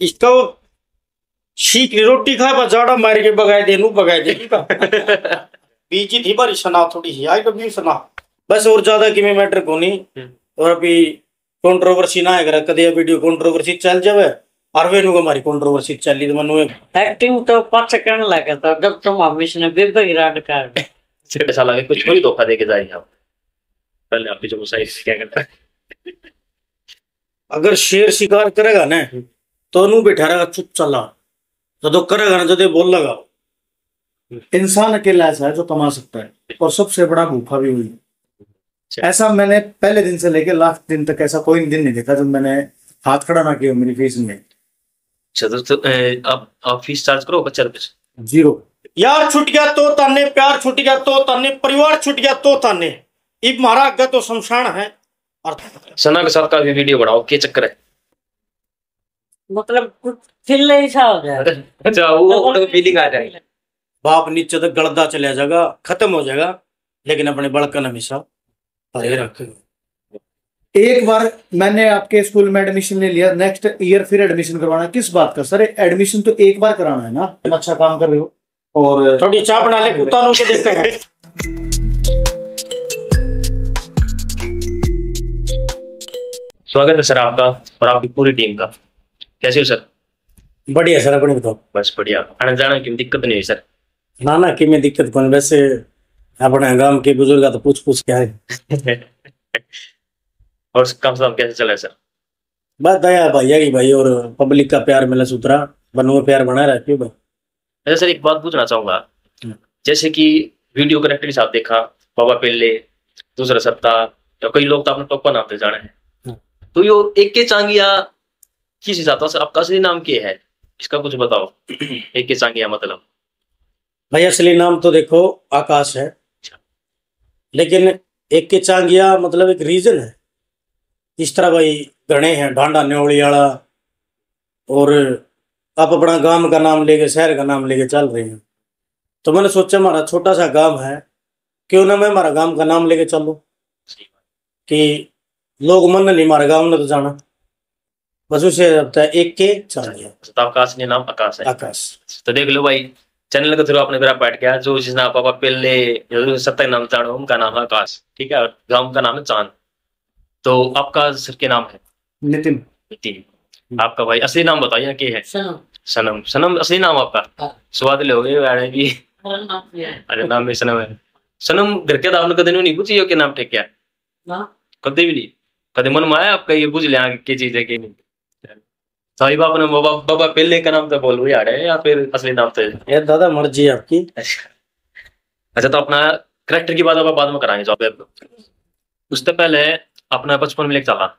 इसका शीख रोटी खा बा जाड़ा मार के बगाए दे बगाए दे। बीजी थी बारी सना थोड़ी सी आई कभी सना। बस और ज़्यादा कि मैं मैटर को नहीं। हम्म। और अभी कंट्रोवर्सी ना है कदे वीडियो कंट्रोवर्सी चल जावे और वे नु हमारी कंट्रोवर्सी चली तो मनु एक्टिंग तो पास करने लगा था जब तुम हमेशा ने बिल्कुल गिराट कर ऐसा लगे कुछ थोड़ी धोखा दे के जाए आप। पहले आपकी जो मुसाई क्या करता है? अगर शेर शिकार करेगा ना तो नु बैठा रहेगा चुप चला। जो करेगा ना जो बोल लगा इंसान अकेला ऐसा है जो कमा सकता है और सबसे बड़ा भूखा भी हुई अच्छा। ऐसा मैंने पहले दिन से लेके लास्ट दिन तक ऐसा कोई दिन नहीं देखा जब मैंने हाथ खड़ा ना किया मेरी फ़ीस में। तो, आप आप फ़ीस चार्ज करो बच्चा रुपये ज़ीरो। यार छूट गया तो ताने प्यार छूट गया तो ताने परिवार छूट गया तो ताने। इब मारा आगे तो शमशान है। और सना के साथ का भी वीडियो बनाओ क्या चक्कर है? मतलब कुछ चिल्ले ऐसा हो जाए अच्छा वो फीलिंग आ जाएगी। बाप नीचे तक गलदा चला जाएगा खत्म हो जाएगा लेकिन अपने बड़कन हमेशा परे रखेगा एक बार मैंने आपके स्कूल में एडमिशन ले लिया नेक्स्ट ईयर फिर एडमिशन करवाना। किस बात का? सर एडमिशन तो एक बार कराना है ना? अच्छा काम कर रहे हो। और थोड़ी चाय बना ले कुत्ता के देखते हैं। स्वागत है सर आपका और आपकी पूरी टीम का। कैसे हो सर? बढ़िया सर अपनी बताओ। बस बढ़िया। आने जाने की दिक्कत नहीं हुई सर? ना ना कि में दिक्कत? कौन वैसे अपने गाँव के बुज़ुर्ग तो पूछ पूछ क्या है और काम काम कैसे चला है सर? बस दया भैया की भाई और पब्लिक का प्यार मिला सुतरा बनो प्यार बना रहा क्यों भाई? अच्छा सर एक बात पूछना चाहूँगा। हम्म। जैसे कि वीडियो करेक्टर साहब देखा बाबा पेल्ले दूसरा सप्ताह या कई लोग तो आपने टॉप नाम से जाना है। तो यो एक के चांगिया किस हिसाब से? आपका असली नाम क्या है। इसका कुछ बताओ। एक के चांगिया मतलब। भाई असली नाम तो देखो आकाश है। लेकिन एक के चांगिया मतलब एक रीजन है। इस तरह भाई गणे हैं ढांडा न्योड़ी वाला और आप अपना गाँव का नाम लेके शहर का नाम लेके चल रहे हैं। तो मैंने सोचा हमारा छोटा सा गाँव है। क्यों ना मैं हमारा गाँव का नाम लेके चलूँ? कि लोग मन नहीं हमारे गाँव में तो जाना। बस उसे एक के चांगिया तो आपका असली नाम आकाश है। आकाश। तो देख लो भाई चैनल के थ्रू आपने मेरा बैठ गया जो जिसने पापा पेल्ले जो सत्य नाम जानो उनका नाम है आकाश ठीक है? और गाँव का नाम है चाँद। तो आपका सर के नाम है? नितिन। नितिन। आपका भाई असली नाम बताइए ना क्या है? सुनो सनम। सनम असली नाम आपका? हाँ। स्वाद ले हो गए मेरा है। अरे नाम भी सनम है। सनम घर के आपने कदे नहीं पूछी हो कि नाम ठीक क्या ना। कदे भी नहीं। कदे मन में आया आपका ये पूछ लिया की चीज़ है कि नहीं। साहिब आपने बाबा बाबा पेल्ले का नाम तो बोल यार है या फिर असली नाम तो? ये दादा मर्ज़ी है आपकी। अच्छा तो अपना करेक्टर की बात आप बाद में कराएँगे जो आप उससे पहले अपना बचपन में लेके चला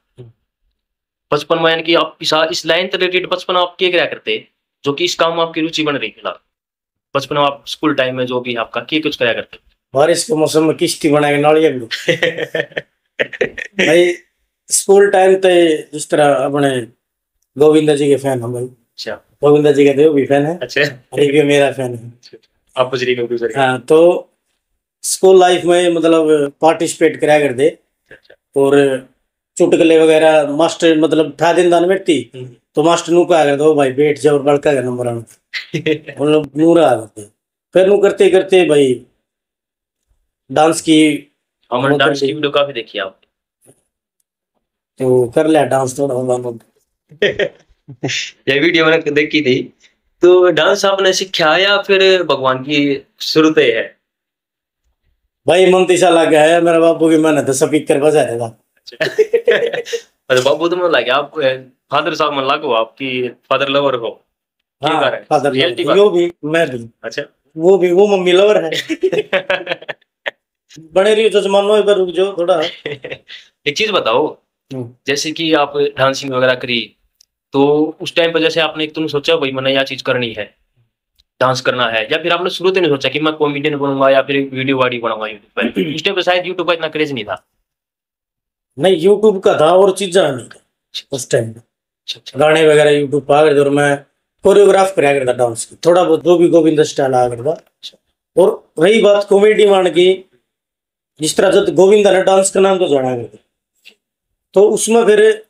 बचपन में यानी कि आप इस इस लाइन से रिलेटेड बचपन आप क्या क्या करते? जो कि इस काम में आपकी रुचि बन रही फ़िलहाल। बचपन में आप स्कूल टाइम में जो भी आपका क्या कुछ कराया करते? बारिश के मौसम में किश्ती बना के नालिया भी। भाई स्कूल टाइम ते जिस तरह अपने गोविंदा जी के फ़ैन हम भाई। अच्छा। गोविंदा जी का देव भी फ़ैन है। अच्छा। अरे भी मेरा फ़ैन है। आप बजरी में दूसरे हाँ तो स्कूल लाइफ में मतलब पार्टिसिपेट कराया करते और चुटकले वगैरह मास्टर मतलब ठा दिन दान बैठती तो मास्टर नू कहा करते "ओ भाई बैठ जाओ और बड़का का नंबर आना मतलब नू रहा करते फिर नू करते करते भाई डांस की हमने डांस की वीडियो काफ़ी देखी आप। तो कर लिया डांस थोड़ा बहुत ये वीडियो मैंने देखी थी। तो डांस आपने सीखा या फिर भगवान की शुरू से है भाई मंतीशा लगा है मेरा बापू की मैंने तो स्पीकर बजा देगा। अच्छा बाबू तो मन लगे आप फादर साहब मन लागो आपकी फादर लवर हो। कर फादर वो भी मैं भी। अच्छा। वो भी वो मम्मी लवर है। बड़े रही तो जमानो पर रुक जाओ थोड़ा। एक चीज़ बताओ। जैसे कि आप डांसिंग वगैरह करी तो उस टाइम पर जैसे आपने एक तुमने सोचा भाई मैंने यह चीज़ करनी है डांस करना है। या फिर आपने शुरू से नहीं सोचा कि मैं कॉमेडियन बनूँगा या फिर वीडियो वाडी बनाऊँगा यूट्यूब पर? उस टाइम पर शायद यूट्यूब का इतना क्रेज नहीं था। नहीं यूट्यूब का था और चीज़ें नहीं थी उस टाइम अच्छा अच्छा। गाने वगैरह यूट्यूब पर आ गए और मैं कोरियोग्राफ कराया करता डांस की। थोड़ा बहुत जो भी गोविंद स्टाइल आ करता और रही बात कॉमेडी मान की जिस तरह जब गोविंदा ने डांस का नाम तो जाना करते तो उसमें फिर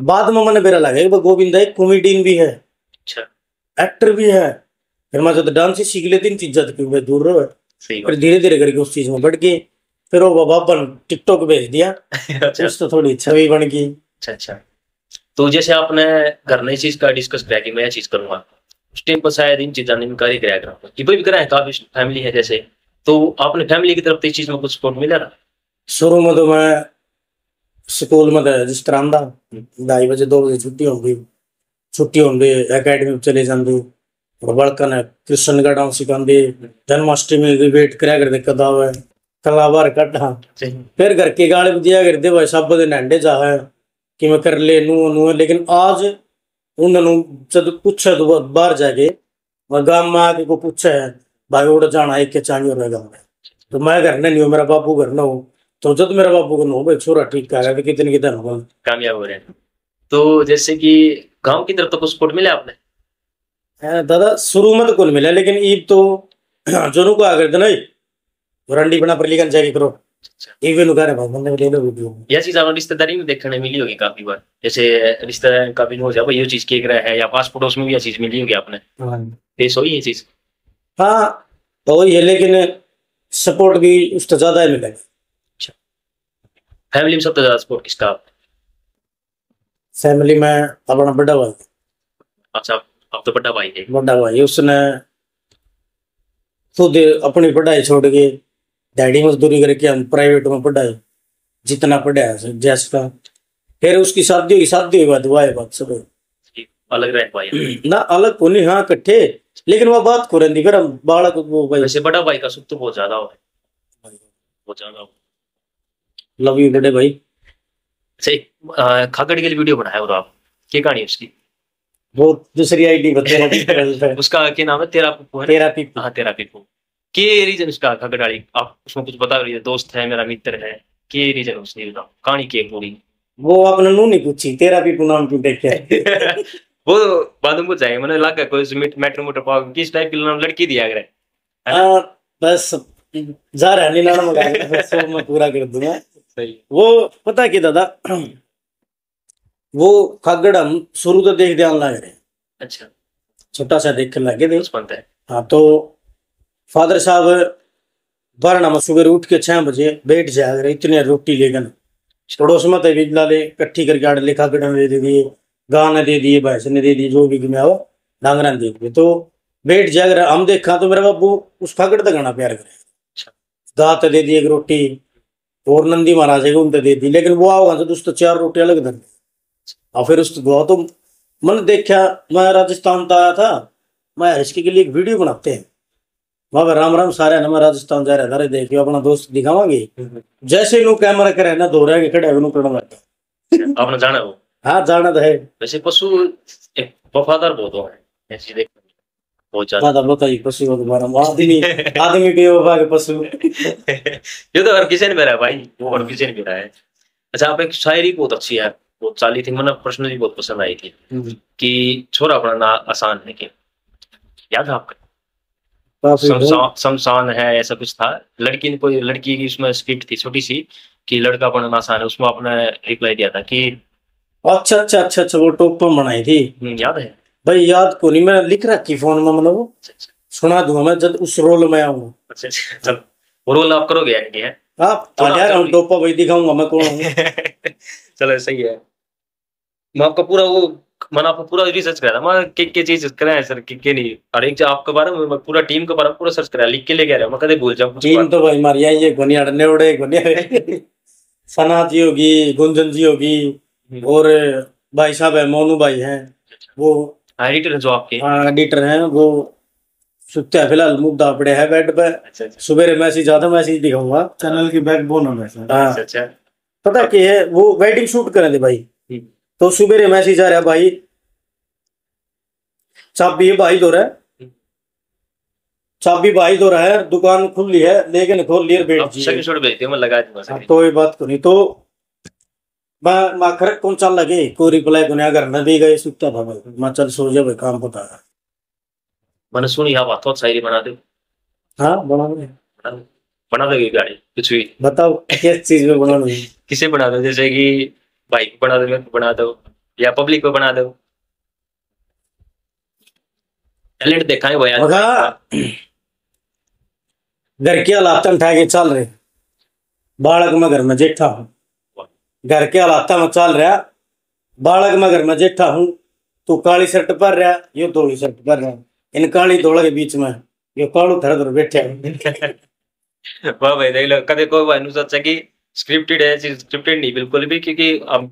बाद में मैंने मेरा लगा कि वो गोविंदा एक कॉमेडियन भी है। अच्छा। एक्टर भी है। फिर मैं जब डांस ही सीख लेती इन चीज़ों मैं दूर रहो। फिर धीरे धीरे करके उस चीज़ में बढ़ गई। फिर वो बाबा ने टिकटॉक भेज दिया। अच्छा। उस तो थोड़ी छवि बन गई। अच्छा अच्छा। तो जैसे आपने घर ने इस चीज़ का डिस्कस किया कि मैं ये चीज़ करूँगा उस टाइम पर शायद इन चीजा ने इनकार कराया करा। कि भाई भी कराए काफ़ी फैमिली है जैसे। तो आपने फैमिली की तरफ़ से इस चीज़ में कुछ सपोर्ट मिला ना? शुरू में तो मैं स्कूल में था जिस तरह आंदा ढाई बजे दो बजे छुट्टी होगी छुट्टी होंगी एकेडमी में चले जाते और बड़का ने कृष्ण का डांस सिखाते जन्माष्टमी की वेट कराया करते कद आवे कलाबार कट्ठा फिर घर के गाले दिया करते भाई सब दिन अंडे जा है कि मैं कर ले नू नू लेकिन आज उन्होंने जब पूछे तो बाहर जाके मैं गाँव में आके को पूछे है भाई उड़ जाना एक के चाहिए में तो मैं घर नहीं हूँ मेरा बापू घर में हूँ तो जब मेरा बापू को भाई छोरा ठीक कहा तो कितने कितने होगा? कामयाब हो रहे हैं। तो जैसे कि गाँव की तरफ़ तो कुछ सपोर्ट मिला आपने? दादा शुरू में तो कौन मिला लेकिन ईब तो जोनू को आकर देना रंडी बना पर लिखन जाके करो। ईब नु करे भाई बंदे ले लो वीडियो। यह चीज़ आपने रिश्तेदारी में देखने मिली होगी काफ़ी बार? जैसे रिश्तेदार का भी हो जाए ये चीज़ केक रहा है या पास में भी यह चीज़ मिली होगी आपने? पेश हुई ये चीज़? हाँ तो वही है लेकिन सपोर्ट भी उससे ज़्यादा ही मिलेगा फैमिली में सबसे ज़्यादा सपोर्ट किसका? फैमिली में अपना बड़ा भाई। अच्छा आप तो बड़ा भाई है। बड़ा भाई उसने खुद अपनी पढ़ाई छोड़ के डैडी मजदूरी करके हम प्राइवेट में पढ़ाए जितना पढ़ा है जैसा फिर उसकी शादी हुई शादी हुई बाद वाह बात सब। अलग रहे भाई। ना अलग को नहीं हाँ इकट्ठे। लेकिन वह बात को रही फिर हम बालक भाई। वैसे बड़ा भाई का सुख तो बहुत ज़्यादा हो बहुत ज़्यादा हो। लव यू बड़े भाई। एक, खागड़ के लिए वीडियो बनाया और आप। क्या कहानी है उसकी? वो दूसरी आईडी बता उसका क्या नाम है? तेरा पप्पू है तेरा पीपू हाँ तेरा पप्पू। के रीजन उसका खागड़ वाली आप उसमें कुछ बता रही है? दोस्त है मेरा मित्र है। के रीजन उसने बताओ? कहानी के पूरी? वो आपने नू नहीं पूछी तेरा पीपू नाम क्यों देखे वो बाद में जाएगा मैंने लगा कोई मेट्रो मोटर पाओ किस टाइप की नाम लड़की दिया हाँ, बस जा रहा है वो मैं पूरा कर दूँगा। सही। वो पता कि दादा वो खागड़ हम शुरू तो देख ध्यान लग रहे। अच्छा। छोटा सा देख लगे थे। उस है। हाँ तो फादर साहब बारह में सुबह उठ के छह बजे बैठ जाया करे इतने रोटी लेकर पड़ोस में तो बिजला ले इकट्ठी करके आड़ लिखा ने दे दिए गां ने दे दिए भैंस ने दे दिए जो भी हो डांगरा दे दिए। तो बैठ जाया करे हम देखा तो मेरा बाबू उस फागड़ तक गाना प्यार करे। अच्छा। दात दे दी एक रोटी और नंदी महाराज को उनसे दे दी लेकिन वो आओगा तो उसको चार रोटी अलग धर। और फिर उस वो तो मैंने देखा मैं राजस्थान तो आया था मैं इसके के लिए एक वीडियो बनाते हैं। वहाँ पर राम राम सारे ना मैं राजस्थान जा रहा था देखियो अपना दोस्त दिखावांगे। जैसे लोग कैमरा करे ना दो रहे खड़े हैं करना लगता आपने जाना वो? हाँ जाना तो है। वैसे पशु एक वफादार बहुत हो है बताइए पशु आदमी आदमी के पशु। ये तो हर किसी ने मेरा है भाई वो हर किसी ने मेरा है। अच्छा आप एक शायरी बहुत अच्छी है वो चाली थी मैंने पर्सनली बहुत पसंद आई थी। कि छोरा बनाना आसान है कि याद है आपका? शमशान है ऐसा कुछ था। लड़की ने कोई लड़की की उसमें स्क्रिप्ट थी छोटी सी कि लड़का बनना आसान है उसमें आपने रिप्लाई दिया था कि अच्छा अच्छा अच्छा अच्छा वो टोपा बनाई थी। हम्म, याद है? भाई याद को नहीं मैं लिख रखी फ़ोन में मतलब अच्छा अच्छा सुना दूँगा मैं जब उस रोल में आऊँगा। अच्छा अच्छा चलो रोल आप करोगे है? आप यार हम टोपा भाई दिखाऊँगा मैं कौन हूँ। चलो सही है। मैं आपका पूरा वो मैंने आपको पूरा रिसर्च कराया था। मैं के के चीज़ कराया सर के के नहीं? और एक जो आपके बारे में पूरा टीम के बारे में पूरा सर्च कराया लिख के ले गया रहा मैं कदे भूल जाऊँ टीम तो भाई मारी आई है घनिया नेवड़े घनिया सना जी होगी गुंजन जी होगी और भाई साहब है मोनू भाई हैं। वो हाँ एडिटर है जो आपके? एडिटर हैं वो हैं फ़िलहाल मुद्दा पड़े है बेड पे। अच्छा अच्छा। सुबह मैसेज आता मैसेज दिखाऊँगा। चैनल की बैकबोन है हाँ। अच्छा अच्छा। पता क्या है वो वेडिंग शूट करे थे भाई। हम्म। तो सुबह मैसेज आ रहा भाई। चाबी है भाई दो रहा चाबी भाई दो रहा है दुकान खुली है लेकिन खोल लिया बैठ जी हो लगा हाँ, कोई बात को नहीं तो मैं मैं खरे कौन चल था भाई मैं सो जा भाई काम पता मैंने सुनी आप हाथों हाथ शायरी बना दो। हाँ बना दो। बना दो। दोगे गाड़ी? कुछ भी। बताओ किस चीज़ में बनाना है किसे बना दो? जैसे कि बाइक बना दो बना दो या पब्लिक पे बना दो। टैलेंट देखा है भैया घर के हालात में के चल रहे बालक मैं घर में जेठा हूँ। घर के हालात में चल रहा बालक मैं घर में जेठा हूँ तू काली शर्ट पर रहा यो धोली शर्ट पर रहा। इन काली धोला के बीच में यो कालू थर थर बैठे वाह भाई देख लो कदे कोई भाई नु सोचा कि स्क्रिप्टेड है स्क्रिप्टेड नहीं बिल्कुल भी क्योंकि अब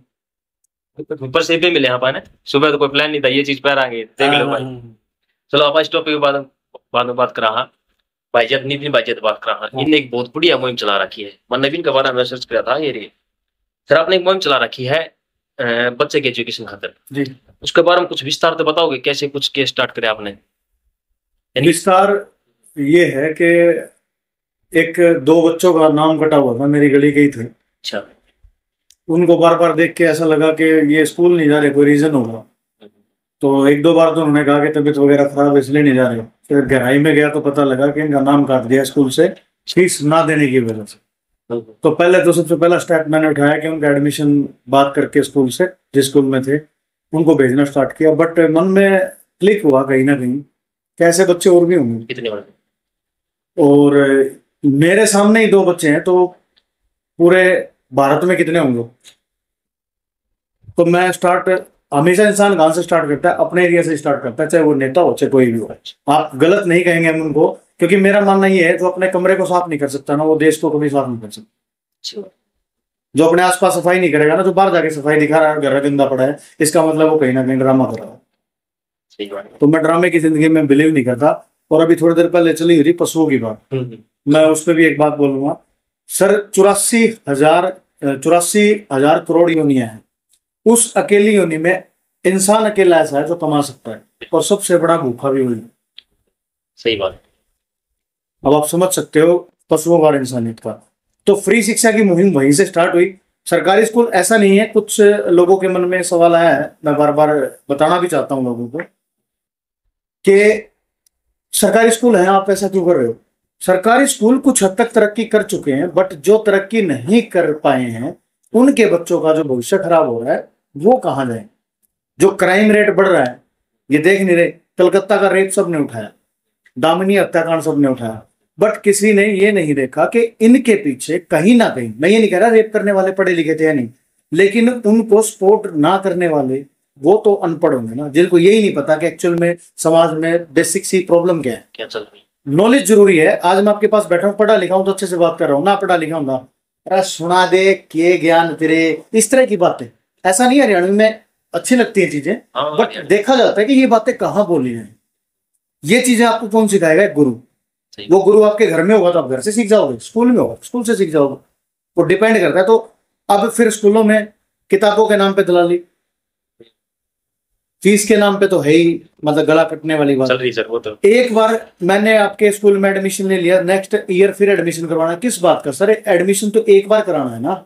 ऊपर से भी मिले पर सुबह तो कोई प्लान नहीं था ये चीज़ पर आएँगे देख लो भाई। चलो आप इस टॉपिक के बाद बाद में बात करा हाँ। भाईजात नितिन भाईजात बात करा हाँ। इनने एक बहुत बढ़िया मुहिम चला रखी है। मैंने भी इनके बारे में सर्च किया था ये रही। सर आपने एक मुहिम चला रखी है बच्चे के एजुकेशन खातर। जी। उसके बारे में कुछ विस्तार से बताओगे कैसे कुछ केस स्टार्ट करे आपने? विस्तार ये है कि एक दो बच्चों का नाम कटा हुआ था मेरी गली के ही थे। अच्छा। उनको बार बार देख के ऐसा लगा कि ये स्कूल नहीं जा रहे कोई रीजन होगा। तो एक दो बार तो उन्होंने कहा कि तबीयत वगैरह खराब इसलिए नहीं जा रहे। फिर गहराई में गया तो पता लगा कि इनका नाम काट दिया स्कूल से फ़ीस ना देने की वजह से। तो पहले तो सबसे पहला स्टेप मैंने उठाया कि उनका एडमिशन बात करके स्कूल से जिस स्कूल में थे उनको भेजना स्टार्ट किया। बट मन में क्लिक हुआ कहीं ना कहीं कैसे बच्चे और भी होंगे? कितने और मेरे सामने ही दो बच्चे हैं तो पूरे भारत में कितने होंगे? तो मैं स्टार्ट हमेशा इंसान गाँव से स्टार्ट करता है? अपने एरिया से स्टार्ट करता है चाहे वो नेता हो चाहे कोई भी हो। आप गलत नहीं कहेंगे हम उनको क्योंकि मेरा मानना ये है जो अपने कमरे को साफ़ नहीं कर सकता ना वो देश को कभी साफ़ नहीं कर सकता। जो अपने आसपास सफ़ाई नहीं करेगा ना जो बाहर जाके सफ़ाई दिखा रहा है घर गंदा पड़ा है इसका मतलब वो कहीं ना कहीं ड्रामा कर रहा है। सही बात तो मैं ड्रामे की ज़िंदगी में बिलीव नहीं करता और अभी थोड़ी देर पहले चली हुई थी पशुओं की बात। हम्म, मैं उस पर भी एक बात बोलूँगा। सर चौरासी हज़ार चौरासी हज़ार करोड़ योनिया है। उस अकेली योनि में इंसान अकेला ऐसा है जो कमा सकता है और सबसे बड़ा भूखा भी वही है। सही बात अब आप समझ सकते हो पशुओं और इंसानियत का। तो फ्री शिक्षा की मुहिम वहीं से स्टार्ट हुई। सरकारी स्कूल ऐसा नहीं है, कुछ लोगों के मन में सवाल आया है, मैं बार बार बताना भी चाहता हूँ लोगों को कि सरकारी स्कूल है, आप ऐसा क्यों कर रहे हो? सरकारी स्कूल कुछ हद तक तरक्की कर चुके हैं बट जो तरक्की नहीं कर पाए हैं, उनके बच्चों का जो भविष्य खराब हो रहा है, वो कहाँ जाए? जो क्राइम रेट बढ़ रहा है, ये देख नहीं रहे, कलकत्ता का रेप सबने उठाया, दामिनी हत्याकांड सबने उठाया। बट किसी ने ये नहीं देखा कि इनके पीछे कहीं ना कहीं मैं ये नहीं कह रहा रेप करने वाले पढ़े लिखे थे या नहीं लेकिन उनको सपोर्ट ना करने वाले वो तो अनपढ़ होंगे ना जिनको यही नहीं पता कि एक्चुअल में समाज में बेसिक सी प्रॉब्लम क्या है। क्या चल रही है? नॉलेज ज़रूरी है। आज मैं आपके पास बैठा हूँ पढ़ा लिखा हूँ तो अच्छे से बात कर रहा हूँ। ना पढ़ा लिखा हूँ ना। अरे सुना दे के ज्ञान तेरे। इस तरह की बातें। ऐसा नहीं है हरियाणवी में अच्छी लगती है चीज़ें हाँ बट देखा जाता है कि ये बातें कहाँ बोली हैं। ये चीज़ें आपको कौन सिखाएगा? गुरु। वो गुरु आपके घर में होगा तो आप घर से सीख जाओगे स्कूल में होगा स्कूल से सीख जाओगे। वो डिपेंड करता है तो अब फिर स्कूलों में किताबों के नाम पे दलाली। फ़ीस के नाम पे तो है ही मतलब गला कटने वाली बात। चल रही सर वो तो। एक बार मैंने आपके स्कूल में एडमिशन ले लिया नेक्स्ट ईयर फिर एडमिशन करवाना। किस बात का? सर एडमिशन तो एक बार कराना है ना?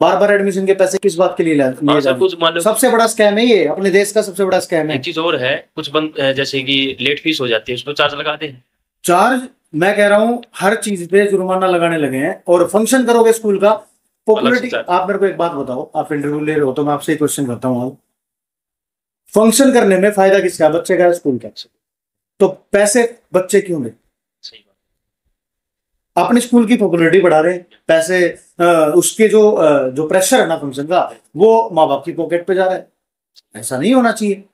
बार बार एडमिशन के पैसे किस बात के लिए ला- हाँ? कुछ मान लो सबसे बड़ा स्कैम है ये अपने देश का सबसे बड़ा स्कैम है। एक चीज़ और है कुछ बंद जैसे कि लेट फ़ीस हो जाती है उसको चार्ज लगा दे। चार्ज मैं कह रहा हूँ हर चीज़ पे जुर्माना लगाने लगे हैं और फ़ंक्शन करोगे स्कूल का पॉपुलरिटी आप मेरे को एक बात बताओ आप इंटरव्यू ले रहे हो तो मैं आपसे एक क्वेश्चन करता हूँ फ़ंक्शन करने में फ़ायदा किसका है? बच्चे का है, स्कूल का। तो पैसे बच्चे क्यों दे? अपने स्कूल की पॉपुलरिटी बढ़ा रहे पैसे अ, उसके जो अ, जो प्रेशर है ना फ़ंक्शन का वो माँ बाप की पॉकेट पे जा रहा है। ऐसा नहीं होना चाहिए।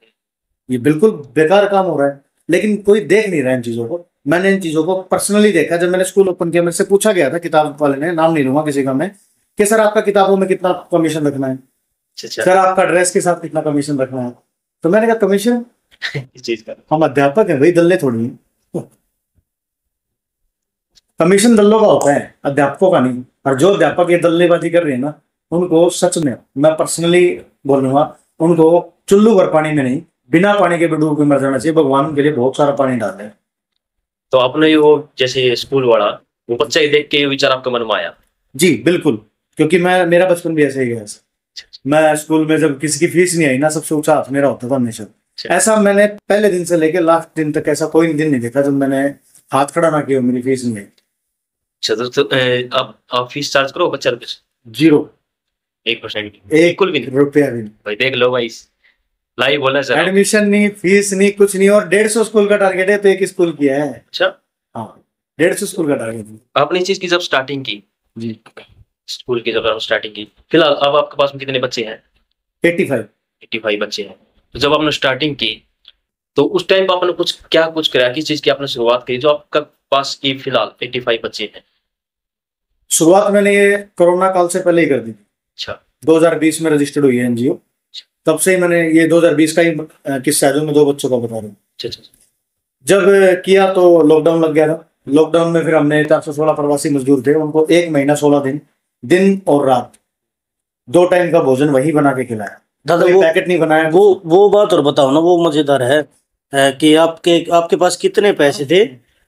ये बिल्कुल बेकार काम हो रहा है लेकिन कोई देख नहीं रहा है इन चीज़ों को। मैंने इन चीज़ों को पर्सनली देखा जब मैंने स्कूल ओपन किया मेरे से पूछा गया था किताब वाले ने नाम नहीं लूँगा किसी का मैं कि सर आपका किताबों में कितना कमीशन रखना है? अच्छा अच्छा। सर आपका ड्रेस के साथ कितना कमीशन रखना है? तो मैंने कहा कमीशन चीज़ का। हम अध्यापक हैं भाई दल्ले थोड़ी हैं। कमीशन दल्लों का होता है अध्यापकों का नहीं। और जो अध्यापक ये दल्लेबाजी कर रहे हैं ना उनको सच में मैं पर्सनली बोलूँगा उनको चुल्लू भर पानी में नहीं बिना पानी के भी डूब के मर जाना चाहिए। भगवान उनके लिए बहुत सारा पानी डाल है। तो आपने वो जैसे स्कूल वाला वो बच्चा ही देख के ये विचार आपके मन में आया? जी बिल्कुल। क्योंकि मैं मेरा बचपन भी ऐसे ही गया मैं स्कूल में जब किसी की फ़ीस नहीं आई ना सबसे ऊँचा हाथ मेरा होता था हमेशा। ऐसा मैंने पहले दिन से लेके लास्ट दिन तक ऐसा कोई दिन नहीं देखा जब मैंने हाथ खड़ा ना किया मेरी फ़ीस नहीं अच्छा तो, तो आप आप फ़ीस चार्ज करो बच्चा रुपये ज़ीरो। एक परसेंट। एक बिल्कुल भी नहीं। रुपया भी नहीं। भाई देख लो भाई। लाइव बोला सर एडमिशन नहीं फ़ीस नहीं कुछ नहीं और डेढ़ सौ स्कूल का टारगेट है तो एक स्कूल किया है। अच्छा। हाँ डेढ़ सौ स्कूल का टारगेट आपने इस चीज़ की जब स्टार्टिंग की जी। स्कूल की जब स्टार्टिंग की फ़िलहाल अब आपके पास में कितने बच्चे हैं? एट्टी फाइव एट्टी फाइव बच्चे हैं। तो जब आपने स्टार्टिंग की तो उस टाइम पर आपने कुछ क्या कुछ कराया किस चीज़ की आपने शुरुआत की जो आपका पास की फ़िलहाल एट्टी फाइव बच्चे हैं? शुरुआत मैंने ये कोरोना काल से पहले ही कर दी थी। अच्छा। 2020 में रजिस्टर्ड हुई है एनजीओ तब से ही मैंने ये 2020 का ही किस्सा है जो मैं दो बच्चों का बता रहा हूँ। जब किया तो लॉकडाउन लग गया था। लॉकडाउन में फिर हमने चार सौ सोलह प्रवासी मजदूर थे। उनको एक महीना सोलह दिन दिन और रात दो टाइम का भोजन वही बना के खिलाया। दादा वो पैकेट नहीं बनाया। वो वो बात और बताओ ना वो मज़ेदार है कि आपके आपके पास कितने पैसे थे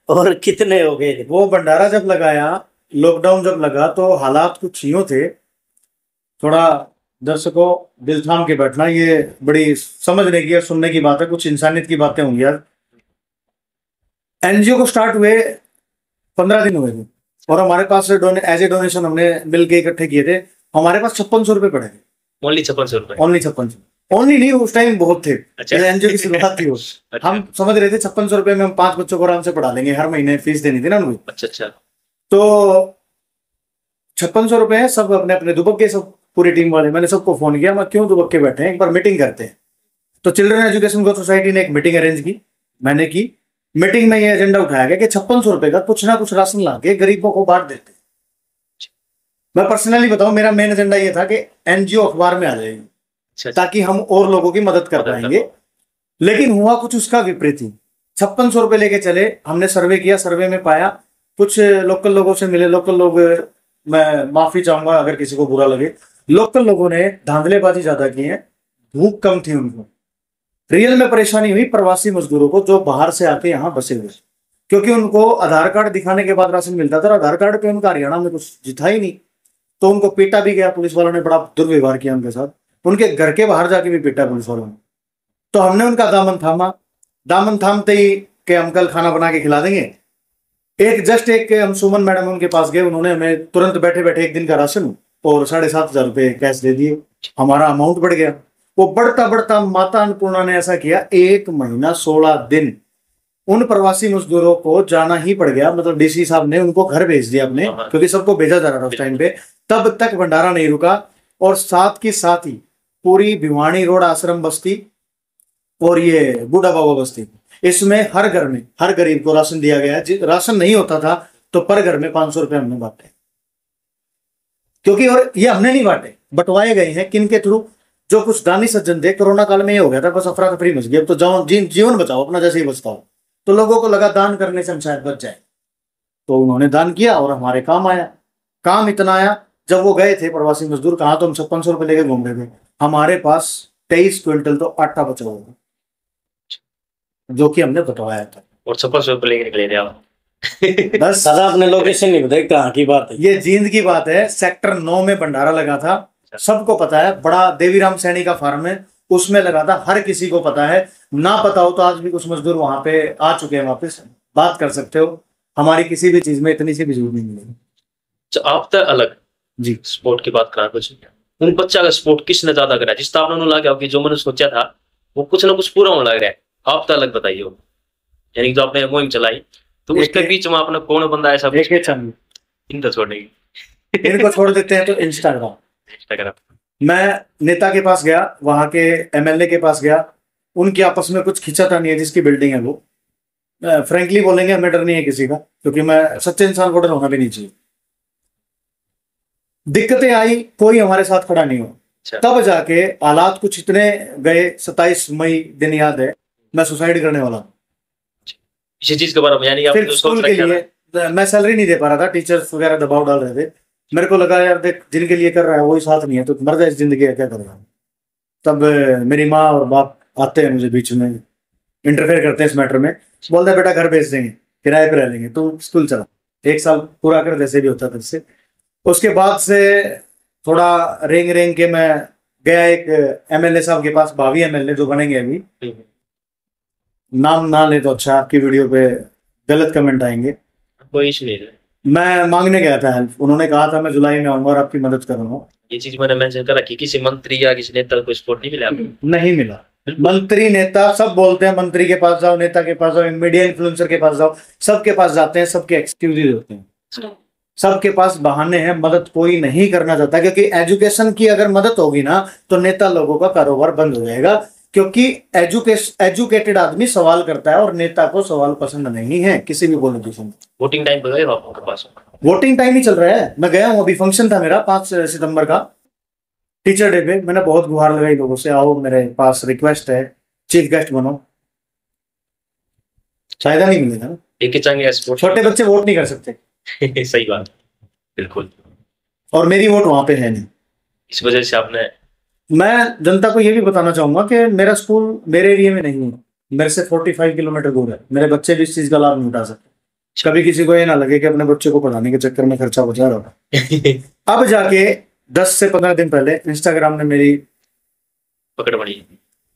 और कितने हो गए वो भंडारा जब लगाया लॉकडाउन जब लगा तो हालात कुछ यूँ थे थोड़ा दर्शकों दिल थाम के बैठना ये बड़ी समझने की और सुनने की बात है कुछ इंसानियत की बातें होंगी यार। एनजीओ को स्टार्ट हुए पंद्रह दिन हुए थे और हमारे पास एज ए डोनेशन हमने मिल के इकट्ठे किए थे। हमारे पास छप्पन सौ रुपए पड़े थे। ओनली छप्पन सौ रुपए? ओनली छप्पन सौ। ओनली नहीं उस टाइम बहुत थे। अच्छा। एनजीओ की शुरुआत थी वो। अच्छा। हम समझ रहे थे छप्पन सौ रुपए में हम पाँच बच्चों को आराम से पढ़ा लेंगे हर महीने फ़ीस देनी थी ना उनको अच्छा अच्छा। तो छप्पन सौ रुपए है सब अपने अपने दुबक के सब पूरी टीम वाले मैंने सबको फ़ोन किया मैं क्यों दुबक के बैठे हैं? एक बार मीटिंग करते हैं। तो चिल्ड्रन एजुकेशन ग्रोथ सोसाइटी ने एक मीटिंग अरेंज की मैंने की। मीटिंग में ये एजेंडा उठाया गया कि छप्पन सौ रुपए का कुछ ना कुछ राशन ला के गरीबों को बांट देते मैं पर्सनली बताऊँ मेरा मेन एजेंडा ये था कि एनजीओ अखबार में आ जाएगी अच्छा अच्छा। ताकि हम और लोगों की मदद कर मदद कर पाएँगे। लेकिन हुआ कुछ उसका विपरीत ही। छप्पन सौ रुपए लेके चले हमने सर्वे किया सर्वे में पाया कुछ लोकल लोगों से मिले लोकल लोग मैं माफ़ी चाहूँगा अगर किसी को बुरा लगे। लोकल लोगों ने धांधलेबाजी ज़्यादा की है, भूख कम थी उनको। रियल में परेशानी हुई प्रवासी मजदूरों को जो बाहर से आके यहाँ बसे हुए। क्योंकि उनको आधार कार्ड दिखाने के बाद राशन मिलता था आधार कार्ड पे उनका हरियाणा में कुछ जिता ही नहीं। तो उनको पीटा भी गया, पुलिस वालों ने बड़ा दुर्व्यवहार किया उनके साथ। उनके घर के बाहर जाके भी पीटा पुलिस वालों ने। तो हमने उनका दामन थामा। दामन थामते ही के हम कल खाना बना के खिला देंगे। एक जस्ट एक हम सुमन मैडम उनके पास गए, उन्होंने हमें तुरंत बैठे बैठे एक दिन का राशन और साढ़े सात हज़ार रुपये कैश दे दिए। हमारा अमाउंट बढ़ गया। वो बढ़ता बढ़ता माता अन्नपूर्णा ने ऐसा किया एक महीना सोलह दिन उन प्रवासी मजदूरों को जाना ही पड़ गया। मतलब डीसी साहब ने उनको घर भेज दिया अपने हाँ। क्योंकि सबको भेजा जा रहा था उस टाइम पे। तब तक भंडारा नहीं रुका और साथ के साथ ही पूरी भिवानी रोड आश्रम बस्ती और ये बूढ़ा बाबा बस्ती इसमें हर घर में हर गरीब को राशन दिया गया राशन नहीं होता था तो पर घर में पाँच सौ रुपए हमने बांटे। क्योंकि और ये हमने नहीं बांटे बंटवाए गए हैं किन के थ्रू? जो कुछ दानी सज्जन थे कोरोना काल में ये हो गया था बस अफरा तफरी मच गई। अब तो जाओ जी, जीवन बचाओ अपना जैसे ही बचता हो। तो लोगों को लगा दान करने से हम शायद बच जाए। तो उन्होंने दान किया और हमारे काम आया। काम इतना आया जब वो गए थे प्रवासी मजदूर कहा तो हम छप्पन सौ रुपए लेके घूम रहे थे। हमारे पास तेईस क्विंटल तो आटा बचा हुआ जो कि हमने बटवाया था। और छप्पन सौ रुपए लेके निकले थे आप? बस दादा आपने लोकेशन नहीं बताई कहाँ की बात है? ये जींद की बात है सेक्टर नौ में भंडारा लगा था। सबको पता है बड़ा देवीराम सैनी का फार्म है उसमें लगा था हर किसी को पता है। ना पता हो तो आज भी कुछ मजदूर वहाँ पे आ चुके हैं वापस बात कर सकते हो। हमारी किसी भी चीज़ में इतनी सी भी नहीं मिलेगी तो आप तो अलग जी। स्पोर्ट की बात करा कुछ उन बच्चा का स्पोर्ट किसने ज़्यादा करा जिस तरह आपने लगा कि जो मैंने सोचा था वो कुछ ना कुछ पूरा होने लग रहा है। आप तो अलग बताइए यानी जो आपने मुहिम चलाई तो उसके बीच में आपने कौन बंदा ऐसा एक इनको छोड़ने की। इनको छोड़ देते हैं तो इंस्टाग्राम इंस्टाग्राम मैं नेता के पास गया वहाँ के एमएलए के पास गया। उनकी आपस में कुछ खिंचाता नहीं है जिसकी बिल्डिंग है वो। फ्रेंकली बोलेंगे हमें डर नहीं है किसी का क्योंकि मैं सच्चे इंसान को डर होना भी नहीं चाहिए। दिक्कतें आई कोई हमारे साथ खड़ा नहीं हो अच्छा। तब जाके हालात कुछ इतने गए सत्ताईस मई दिन याद है मैं सुसाइड करने वाला हूँ। इसी चीज़ के बारे में यानी आपने स्कूल के लिए मैं सैलरी नहीं दे पा रहा था टीचर्स वगैरह दबाव डाल रहे थे। मेरे को लगा यार देख जिनके लिए कर रहा है वही साथ नहीं है तो मर जाए ज़िंदगी क्या करेगा तब मेरी माँ और बाप आते हैं मुझे बीच में इंटरफेयर करते हैं इस मैटर में। बोलते हैं बेटा घर भेज देंगे किराए पर रह लेंगे। तो स्कूल चला। एक साल पूरा कर जैसे भी होता था इससे उसके बाद से थोड़ा रेंग रेंग के मैं गया एक एमएलए साहब के पास भावी एमएलए जो बनेंगे अभी। नाम ना ले तो अच्छा आपकी वीडियो पे गलत कमेंट आएँगे। कोई इशू नहीं मैं मांगने गया था हेल्प उन्होंने कहा था मैं जुलाई में आऊँगा और आपकी मदद करूँगा ये चीज़ मैंने मेंशन करा कि किसी मंत्री या किसी नेता को सपोर्ट नहीं मिला आपको? नहीं मिला। मंत्री नेता सब बोलते हैं मंत्री के पास जाओ नेता के पास जाओ मीडिया इन्फ्लुएंसर के पास जाओ सबके पास जाते हैं सबके एक्सक्यूजेज होते हैं। सबके पास बहाने हैं मदद कोई नहीं करना चाहता क्योंकि एजुकेशन की अगर मदद होगी ना तो नेता लोगों का कारोबार बंद हो जाएगा। क्योंकि एजुकेश एजुकेटेड आदमी सवाल करता है और नेता को सवाल पसंद नहीं है किसी भी पॉलिटिशियन वोटिंग टाइम पे गए हो आप उनके पास? वोटिंग टाइम ही चल रहा है। मैं गया हूँ अभी फ़ंक्शन था मेरा पाँच सितंबर का। टीचर डे पे मैंने बहुत गुहार लगाई लोगों से आओ मेरे पास रिक्वेस्ट है चीफ गेस्ट बनो। फ़ायदा नहीं मिलेगा ना। एक छोटे बच्चे वोट नहीं कर सकते। सही बात बिल्कुल। और मेरी वोट वहाँ पे है नहीं। इस वजह से आपने मैं जनता को ये भी बताना चाहूँगा कि मेरा स्कूल मेरे एरिया में नहीं है। मेरे से 45 किलोमीटर दूर है। मेरे बच्चे भी इस चीज़ का लाभ नहीं उठा सकते। कभी किसी को ये ना लगे कि अपने बच्चे को पढ़ाने के चक्कर में खर्चा बचा रहा अब जाके 10 से 15 दिन पहले इंस्टाग्राम ने मेरी पकड़ पड़ी।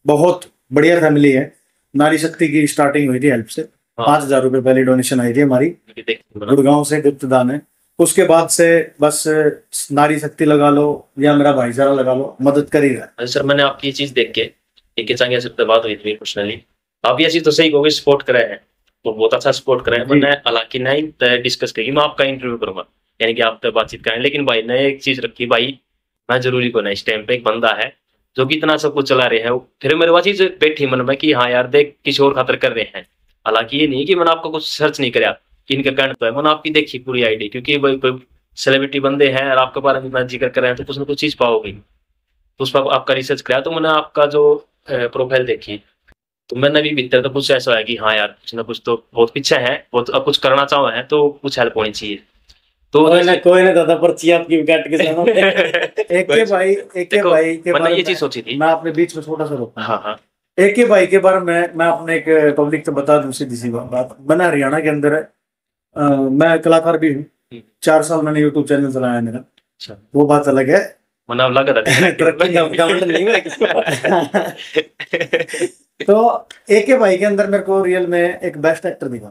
बहुत बढ़िया फैमिली है। नारी शक्ति की स्टार्टिंग हुई थी हेल्प से। हाँ। पाँच हज़ार रुपए पहले डोनेशन आई थी हमारी। गुड़गांव से गुप्त दान है। उसके बाद से बस नारी शक्ति लगा लो या मेरा भाईचारा लगा लो मदद कर ही रहा अच्छा सर मैंने आपकी ये चीज़ देख के एक ही चाहेंगे सर बात हुई थी पर्सनली आप ये चीज़ तो सही कहोगे सपोर्ट करे हैं। तो बहुत अच्छा सपोर्ट करे हैं। मैंने हालाँकि नहीं डिस्कस करी मैं आपका इंटरव्यू करूँगा। यानी कि आप तो बातचीत करें लेकिन भाई ने एक चीज़ रखी भाई मैं ज़रूरी को ना इस टाइम पे एक बंदा है जो कि इतना सब कुछ चला रहे हैं फिर मेरे पास चीज़ बैठी मन में कि हाँ यार देख किसी और खातर कर रहे हैं। हालाँकि ये नहीं कि मैंने आपको कुछ सर्च नहीं कराया कि इनका कहना तो है। मैंने आपकी देखी पूरी आईडी क्योंकि भाई कोई सेलिब्रिटी बंदे हैं और आपके बारे में ज़िक्र कर रहे हैं तो कुछ ना कुछ चीज़ पाओगे। तो उस पर आपका रिसर्च कराया तो मैंने आपका जो प्रोफ़ाइल देखी तो मैंने भी भीतर तो कुछ ऐसा है कि हाँ यार कुछ ना कुछ तो बहुत पीछे है बहुत अब कुछ करना चाहो है तो कुछ हेल्प होनी चाहिए। तो कोई ना कोई ना दादा पर्ची आपकी भी काट के जाना एक के भाई एक के भाई के मैंने ये चीज़ सोची थी। मैं अपने बीच में छोटा सा रोकता हूँ। हाँ हाँ। एक के भाई के बारे में मैं अपने एक पब्लिक से बता दूँ सीधी सी बात। मैंने हरियाणा के अंदर अ, मैं कलाकार भी हूँ। हम्म। चार साल मैंने यूट्यूब चैनल चलाया है मेरा। अच्छा। वो बात अलग है। तरक्की का नहीं को। तो एक के भाई के अंदर मेरे को रियल में एक बेस्ट एक्टर दिखा।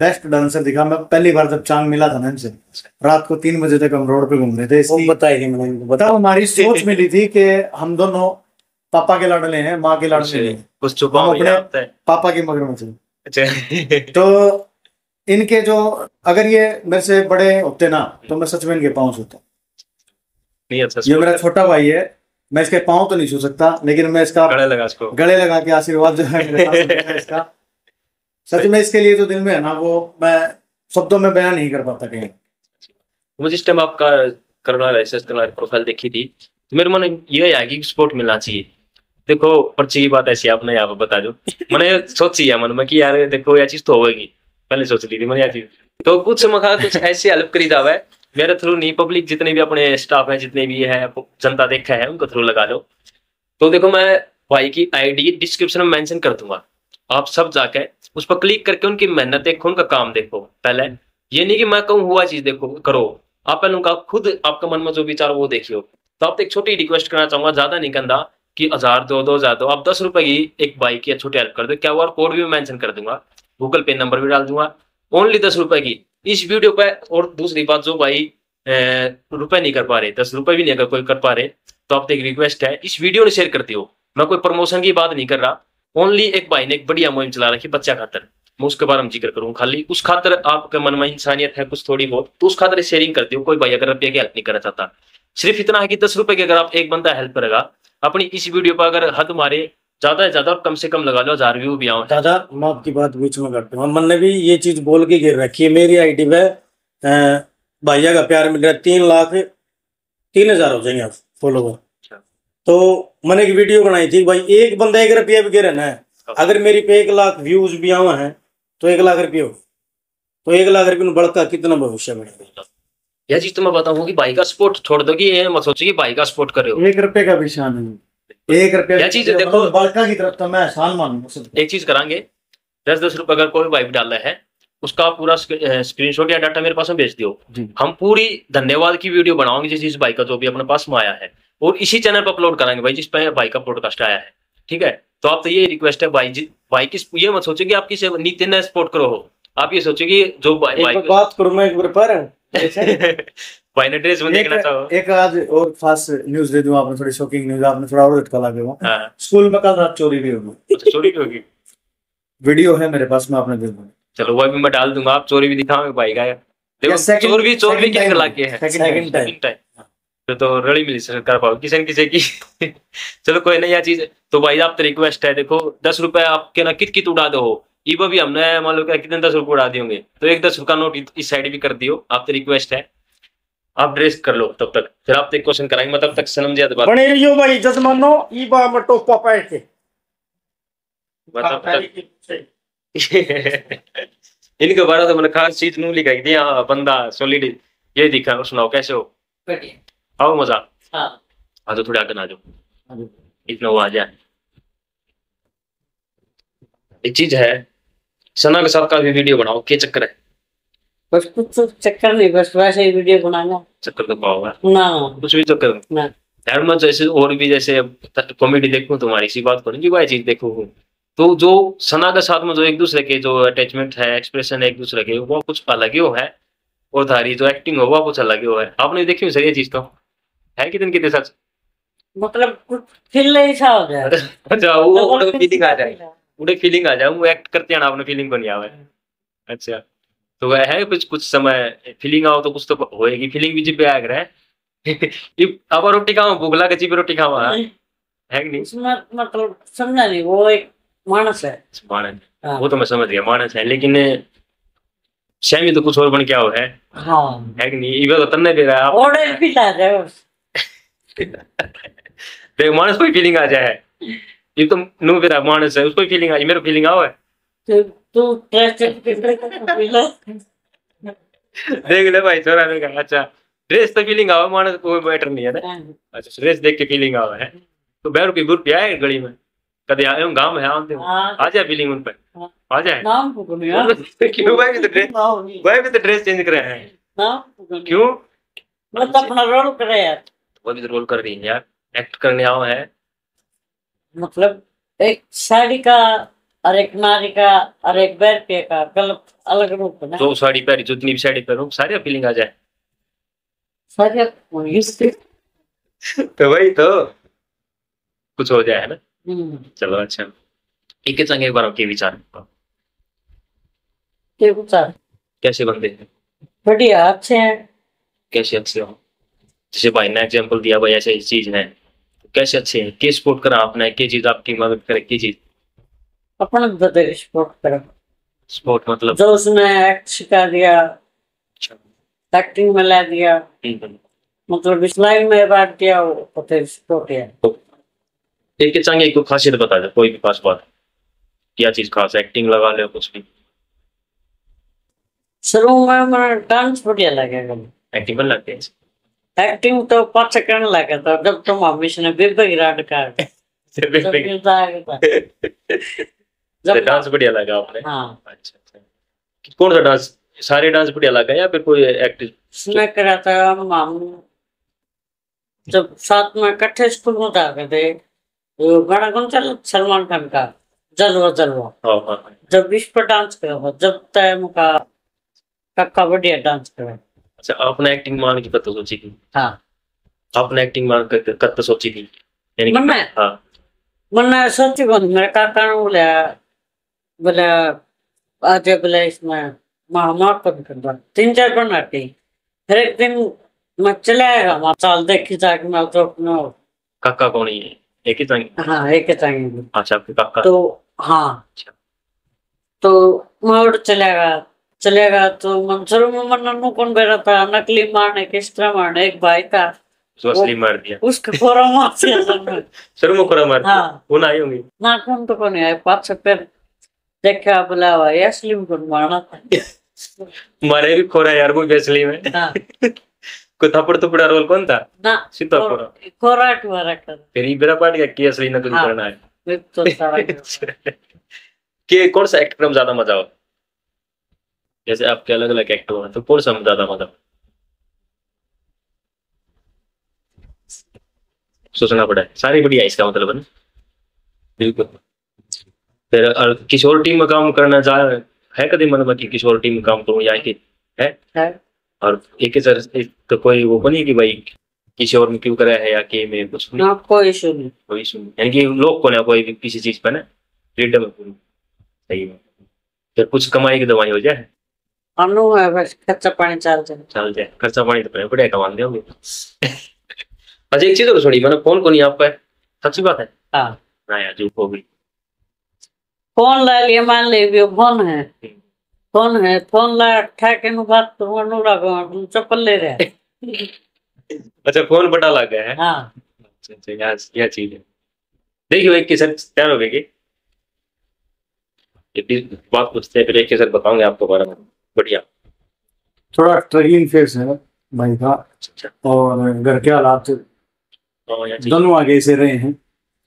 बेस्ट डांसर दिखा। मैं पहली बार जब चाँद मिला था ना इनसे रात को तीन बजे तक हम रोड पे घूम रहे थे। वो इसकी बताई मैंने इनको बता तब हमारी सोच मिली थी कि हम दोनों पापा के लाडले हैं माँ के लाडले नहीं कुछ छुपा हम हुआ अपने- है। पापा की मगरमच्छ हैं। अच्छा। तो इनके जो अगर ये मेरे से बड़े होते ना तो मैं सच में इनके पाँव छूता। नहीं अच्छा ये मेरा छोटा भाई है मैं इसके पाँव तो नहीं छू सकता लेकिन मैं इसका गड़े लगा इसको। गले लगा के आशीर्वाद जो है मेरे पास होता है इसका। सच में इसके लिए जो दिल में है ना वो मैं शब्दों में बयान नहीं कर पाता कहीं। मुझे इस टाइम आपका करना रिसर्च करना प्रोफ़ाइल देखी थी। तो मेरे मन में ये है कि सपोर्ट मिलना चाहिए। देखो पर्ची की बात ऐसी आपने यहाँ पे बता दो। मैंने सोची है मन में कि यार देखो यह चीज़ तो होगी। पहले सोच ली थी मैंने तो कुछ मखा कुछ ऐसी हेल्प करी जावे, मेरे थ्रू नहीं पब्लिक जितने भी अपने स्टाफ है, जितने भी है, जनता देखा है, उनको थ्रू लगा लो। तो देखो मैं भाई की आईडी डिस्क्रिप्शन में मेंशन कर दूँगा। आप सब जाके उस पर क्लिक करके उनकी मेहनत देखो, उनका काम देखो, पहले। ये नहीं कि मैं कहूँ, हुआ चीज़ देखो, करो। आप पहले उनका खुद, आपका मन में जो विचार, वो देखियो। तो आप एक छोटी रिक्वेस्ट करना चाहूँगा, ज़्यादा नहीं कहना कि हज़ार दो दो हज़ार दो आप दस रुपए की एक बाइक या छोटी हेल्प कर दो क्या हुआ कोड भी मेंशन कर दूँगा। गूगल पे नंबर भी डाल दूँगा। ओनली दस रुपए की। इस वीडियो पे और दूसरी बात जो भाई रुपए नहीं कर पा रहे, दस रुपए भी नहीं अगर कोई कर पा रहे तो आपसे एक रिक्वेस्ट है, इस वीडियो ने शेयर करते हो। मैं कोई प्रमोशन की बात नहीं कर रहा। ओनली एक भाई ने एक बढ़िया मुहिम चला रखी, बच्चा खातर। मैं उसके बारे में ज़िक्र करूँ खाली। उस खातर आपके मन में इंसानियत है कुछ थोड़ी बहुत तो उस खातर शेयरिंग करते हो। कोई भाई अगर रुपये की हेल्प नहीं करना चाहता। सिर्फ़ इतना है कि दस रुपए की अगर आप एक बंदा हेल्प करेगा, अपनी इस वीडियो पर अगर हद मारे ज़्यादा से ज़्यादा और कम से कम लगा लो हज़ार व्यू भी आओ। दादा मैं आपकी बात बीच में करता हूँ। मन ने भी ये चीज़ बोल के गिर रखी है। मेरी आईडी पे अ, भैया का प्यार मिल रहा है। तीन लाख तीन हज़ार हो जाएँगे आप फॉलोवर अच्छा। तो मैंने एक वीडियो बनाई थी। भाई एक बंदा एक रुपया भी गिरे ना अगर मेरी पे एक लाख व्यूज़ भी आवा है तो एक लाख रुपये हो। तो एक लाख रुपये में बढ़का कितना भविष्य में? यह चीज़ तो मैं बताऊँ कि भाई का सपोर्ट छोड़ दो कि ये मत सोचो कि भाई का सपोर्ट कर रहे हो। एक रुपये का भी शान नहीं एक रुपया चीज़ देखो- बालका की तरफ़ तो मैं एहसान मानूँगा एक चीज़ करांगे। दस दस रुपए अगर कोई भी डाल रहा है उसका पूरा स्क्रीनशॉट या डाटा मेरे पास में भेज दियो। हम पूरी धन्यवाद की वीडियो बनाओगे जिस जिस भाई का जो भी अपने पास में आया है। और इसी चैनल पर अपलोड कराएँगे भाई जिस पे भाई का पॉडकास्ट आया है। ठीक है? तो आप तो ये रिक्वेस्ट है भाई जी भाई की ये मत सोचो कि आप किसी नितिन ने सपोर्ट करो हो। आप ये सोचो कि जो बात करूँ मैं एक बार पर? भाई में देखना चाहो एक, एक आज और खास न्यूज़ दे दूँ आपने थोड़ी शॉकिंग न्यूज़ आपने थोड़ा और झटका लगे हाँ। स्कूल में कल रात चोरी भी होगी। अच्छा चोरी भी होगी? वीडियो है मेरे पास में आपने दे दूँगा। चलो वो भी मैं डाल दूँगा आप चोरी भी दिखाओगे भाई का देखो चोर भी चोर भी क्या time है। second time. तो तो रली मिली सर कर पाओ किसी न किसी की। चलो कोई नहीं यह चीज़ तो भाई आप तो रिक्वेस्ट है देखो दस रुपए आपके ना कित कित उड़ा दो। हो भी हमने मान लो कितने दस रुपए उड़ा दिए होंगे। तो एक दस रुपये का नोट इस साइड भी कर दियो आप तो रिक्वेस्ट है। आप ड्रेस कर लो तब तक। फिर आप एक क्वेश्चन कराएँगे मैं तब तक सनम जी बात बने रहियो भाई जजमानो ई बा में टोपा पाए के। तक इनके बारे में मैंने खास चीज़ नू लिखाई थी हाँ बंदा सॉलिड ये दिखा और सुनाओ कैसे हो? बढ़िया। आओ मज़ा। हाँ। आ जाओ थोड़े आगे ना आ जाओ। इतना वो आ जाए। एक चीज़ है सना के साथ का भी वीडियो बनाओ क्या चक्कर है? बस कुछ तो चक्कर नहीं बस वैसे ही वीडियो बनाना। चक्कर तो पाओ ना। कुछ भी चक्कर नहीं। ना। यार मैं जैसे और भी जैसे कॉमेडी देखूँ तुम्हारी इसी बात को नहीं चीज़ देखो। तो जो सना के साथ में जो एक दूसरे के जो अटैचमेंट है एक्सप्रेशन है एक दूसरे के वो कुछ अलग ही हो है। और थारी जो एक्टिंग हो वो कुछ अलग ही हो। आपने देखी सर ये चीज़ तो? है कितने कितने सच? मतलब कुछ फील ऐसा हो जाए अच्छा वो उड़े फीलिंग आ जाए। उड़े फीलिंग आ जाए वो एक्ट करते हैं आपने फीलिंग को नहीं आवे। अच्छा। तो वह है कुछ कुछ समय फीलिंग आओ तो कुछ तो होएगी। फीलिंग भी जिब्बे आग रहा। है अब रोटी खाओ भूख लगे जिब्बे रोटी खाओ है? कि नहीं? मतलब समझा नहीं वो एक मानस है। मानस हाँ। वो तो मैं समझ गया मानस है लेकिन शैमी तो कुछ और बन क्या हो है? हाँ। है कि नहीं? तो तन्ने दे रहा है देख मानस कोई फीलिंग आ जाए। ये तो नु मेरा मानस है उसको फीलिंग मेरे फीलिंग आओ है? तो देख ले भाई छोरा ने कहा अच्छा ड्रेस तो फीलिंग आवा मानस कोई मैटर नहीं है ना. अच्छा ड्रेस देख के फीलिंग आवा है तो बैर की बुर पिया है गली में कदे आए हम गाँव में है आते हो. हाँ आ जाए फीलिंग उन पे हाँ। आ जाए नाम को क्यों भाई भी तो ड्रेस भाई भी तो ड्रेस चेंज करे हैं नाम क्यों? मतलब अपना रोल करे यार. वो भी तो रोल कर रही है यार. एक्ट करने आओ है. मतलब एक साड़ी का और एक नारी का और एक बैरपे का गलत अलग रूप है ना। जो साड़ी पहनी जितनी भी साड़ी पहनो सारी फीलिंग आ जाए। सारी तो वही तो। कुछ हो जाए ना? हम्म। चलो अच्छा। एक चंगे एक बार के विचार कुछ है। कैसे बनते हैं? बढ़िया अच्छे हैं। कैसे अच्छे हो? जैसे भाई ने एग्ज़ाम्पल दिया भाई ऐसे चीज़ है। तो कैसे अच्छे हैं? के सपोर्ट करा आपने के चीज़ आपकी मदद करे? की चीज़? अपने बदले सपोर्ट करो। सपोर्ट मतलब? जो उसने एक्ट सिखा दिया अच्छा। एक्टिंग में ला दिया हम्म। मतलब इस लाइन में बांट दिया वो पते सपोर्ट है एक के चंगे को खासियत बता दे कोई भी खास बात। क्या चीज़ खास एक्टिंग लगा ले कुछ भी। शुरू में मैंने डांस बढ़िया लगेगा एक्टिंग लगते एक्टिंग तो पाँच करने लगा था जब तुम हमेशा ने बिब्बे गिराट का। जब डांस बढ़िया लगा आपने? हाँ। अच्छा अच्छा। कौन सा डांस? सारे डांस बढ़िया लगा या फिर कोई एक्ट उसने करा था हम जब साथ में इकट्ठे स्कूल में थे वो गाना कौन चल सलमान खान का? जलवा जलवा। हाँ हाँ जब इस पर डांस करा जब टाइम का कक्का बढ़िया डांस करा अच्छा आपने एक्टिंग मान की कत सोची थी? हाँ। आपने एक्टिंग मान के कत सोची थी? यानी मैंने हाँ। मैंने सोची कौन? मेरे काका ने बोला बोला आज बोला इसमें महामार कौन करता तीन चार बन आती फिर एक दिन मैं चले आएगा वहाँ चाल देखी जाके मैं तो अपना काका कौन है एक ही चंगे हाँ? एक ही चाहिए अच्छा आपके काका? तो हाँ। अच्छा। तो मैं उड़ चलेगा चलेगा तो मंसूर में मन कौन बैठा था? नकली मारने किस तरह मारने एक भाई था। असली मार दिया। उसके फोरा मार दिया। शुरू में खोरा मार दिया। हाँ। वो ना आई होंगी? ना कौन तो कौन है पाँच से फिर देखा बोला हुआ ये असली में कौन मारना था। मारे भी खोरा यार वो असली में। हाँ। कोई थप्पड़ रोल कौन था? ना सीधा खोरा खोराट वाला कर फिर ये मेरा पार्ट क्या की असली नकल हाँ। करना है? तो सारा कि कौन सा एक्टर में ज़्यादा मज़ा हो? जैसे आपके अलग अलग एक्टर हैं तो कौन सा ज़्यादा मज़ा सोचना पड़ा। है सारी बढ़िया इसका मतलब है बिल्कुल। फिर और किशोर टीम में काम करना चाह है कभी मन में कि किशोर टीम में काम करूँ या कि है? है। और एक ही सर तो कोई वो बनी कि भाई किसी और में क्यों करा है या के में कुछ नहीं। ना कोई इशू नहीं। कोई इशू नहीं। यानी कि लोग को ना कोई भी किसी चीज़ पर ना फ्रीडम है पूरी। सही है। फिर कुछ कमाई की दवाई हो जाए। अनु है बस कच्चा पानी चल जाए। चल जाए। खर्चा पानी तो बढ़िया कमा होंगे। अच्छा एक चीज़ और सुनी मैंने फ़ोन को नहीं आपका सच्ची बात है? हाँ। ना यार झूठ हो। फ़ोन ला लिए मान ले भी फ़ोन है। फ़ोन है फ़ोन ला ठा के नु बात तो मनु लगो तुम चप्पल ले रहे अच्छा फ़ोन बड़ा लग गया है। हाँ। अच्छा अच्छा यहाँ यह चीज़ है। देखिए एक के साथ तैयार हो गए ये बात पूछते हैं फिर एक बताऊँगे आपको बारे में। बढ़िया। थोड़ा ट्रगिंग फेस है भाई का अच्छा और घर के हालात दोनों आगे से रहे हैं।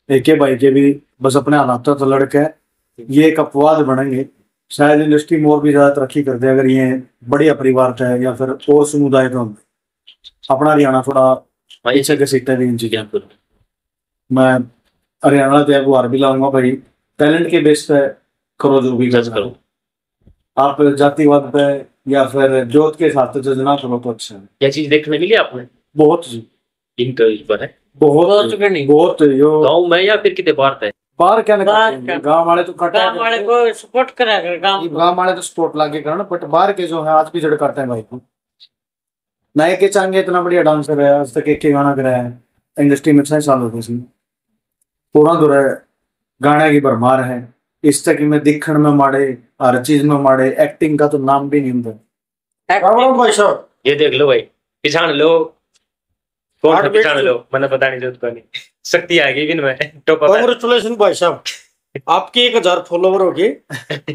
एक के भाई के भी बस अपने हालात तो लड़के है। ये एक अपवाद बनेंगे। शायद इंडस्ट्री में और भी ज़्यादा तरक्की कर दे अगर ये बढ़िया परिवार का है या फिर और समुदाय का अपना हरियाणा थोड़ा हाँ ये पीछे के भी इन चीज़ें क्या मैं हरियाणा तो गुहार भी लाऊँगा भाई। टैलेंट के बेस पे करो जो भी जज करो। आप जातिवाद पे या फिर जोत के साथ से जज ना करो तो अच्छा है। यह चीज़ देखने मिली आपने? बहुत जी। इनका पर है। बहुत बहुत बहुत यो। गाँव में या फिर कितने बाहर थे बाहर क्या निकलते हैं गाँव वाले तो कटा गाँव वाले को सपोर्ट करा कर गाँव को। गाँव वाले तो स्पोर्ट लागे करना बट बाहर के जो है आज भी जड़ करते हैं भाई। को नए के चांगे इतना बढ़िया डांसर है आज तक एक ही गाना कराया है इंडस्ट्री में छह साल हो गए इसमें। पूरा दूर है गाने की भरमार है। इस तक में दिखण में माड़े हर चीज़ में माड़े एक्टिंग का तो नाम भी नहीं होता। Acting- भाई साहब। ये देख लो भाई पिछाड़ लो पता नहीं शक्ति आ गई में कांग्रेचुलेशन भाई साहब। आपके एक हज़ार फॉलोवर हो गए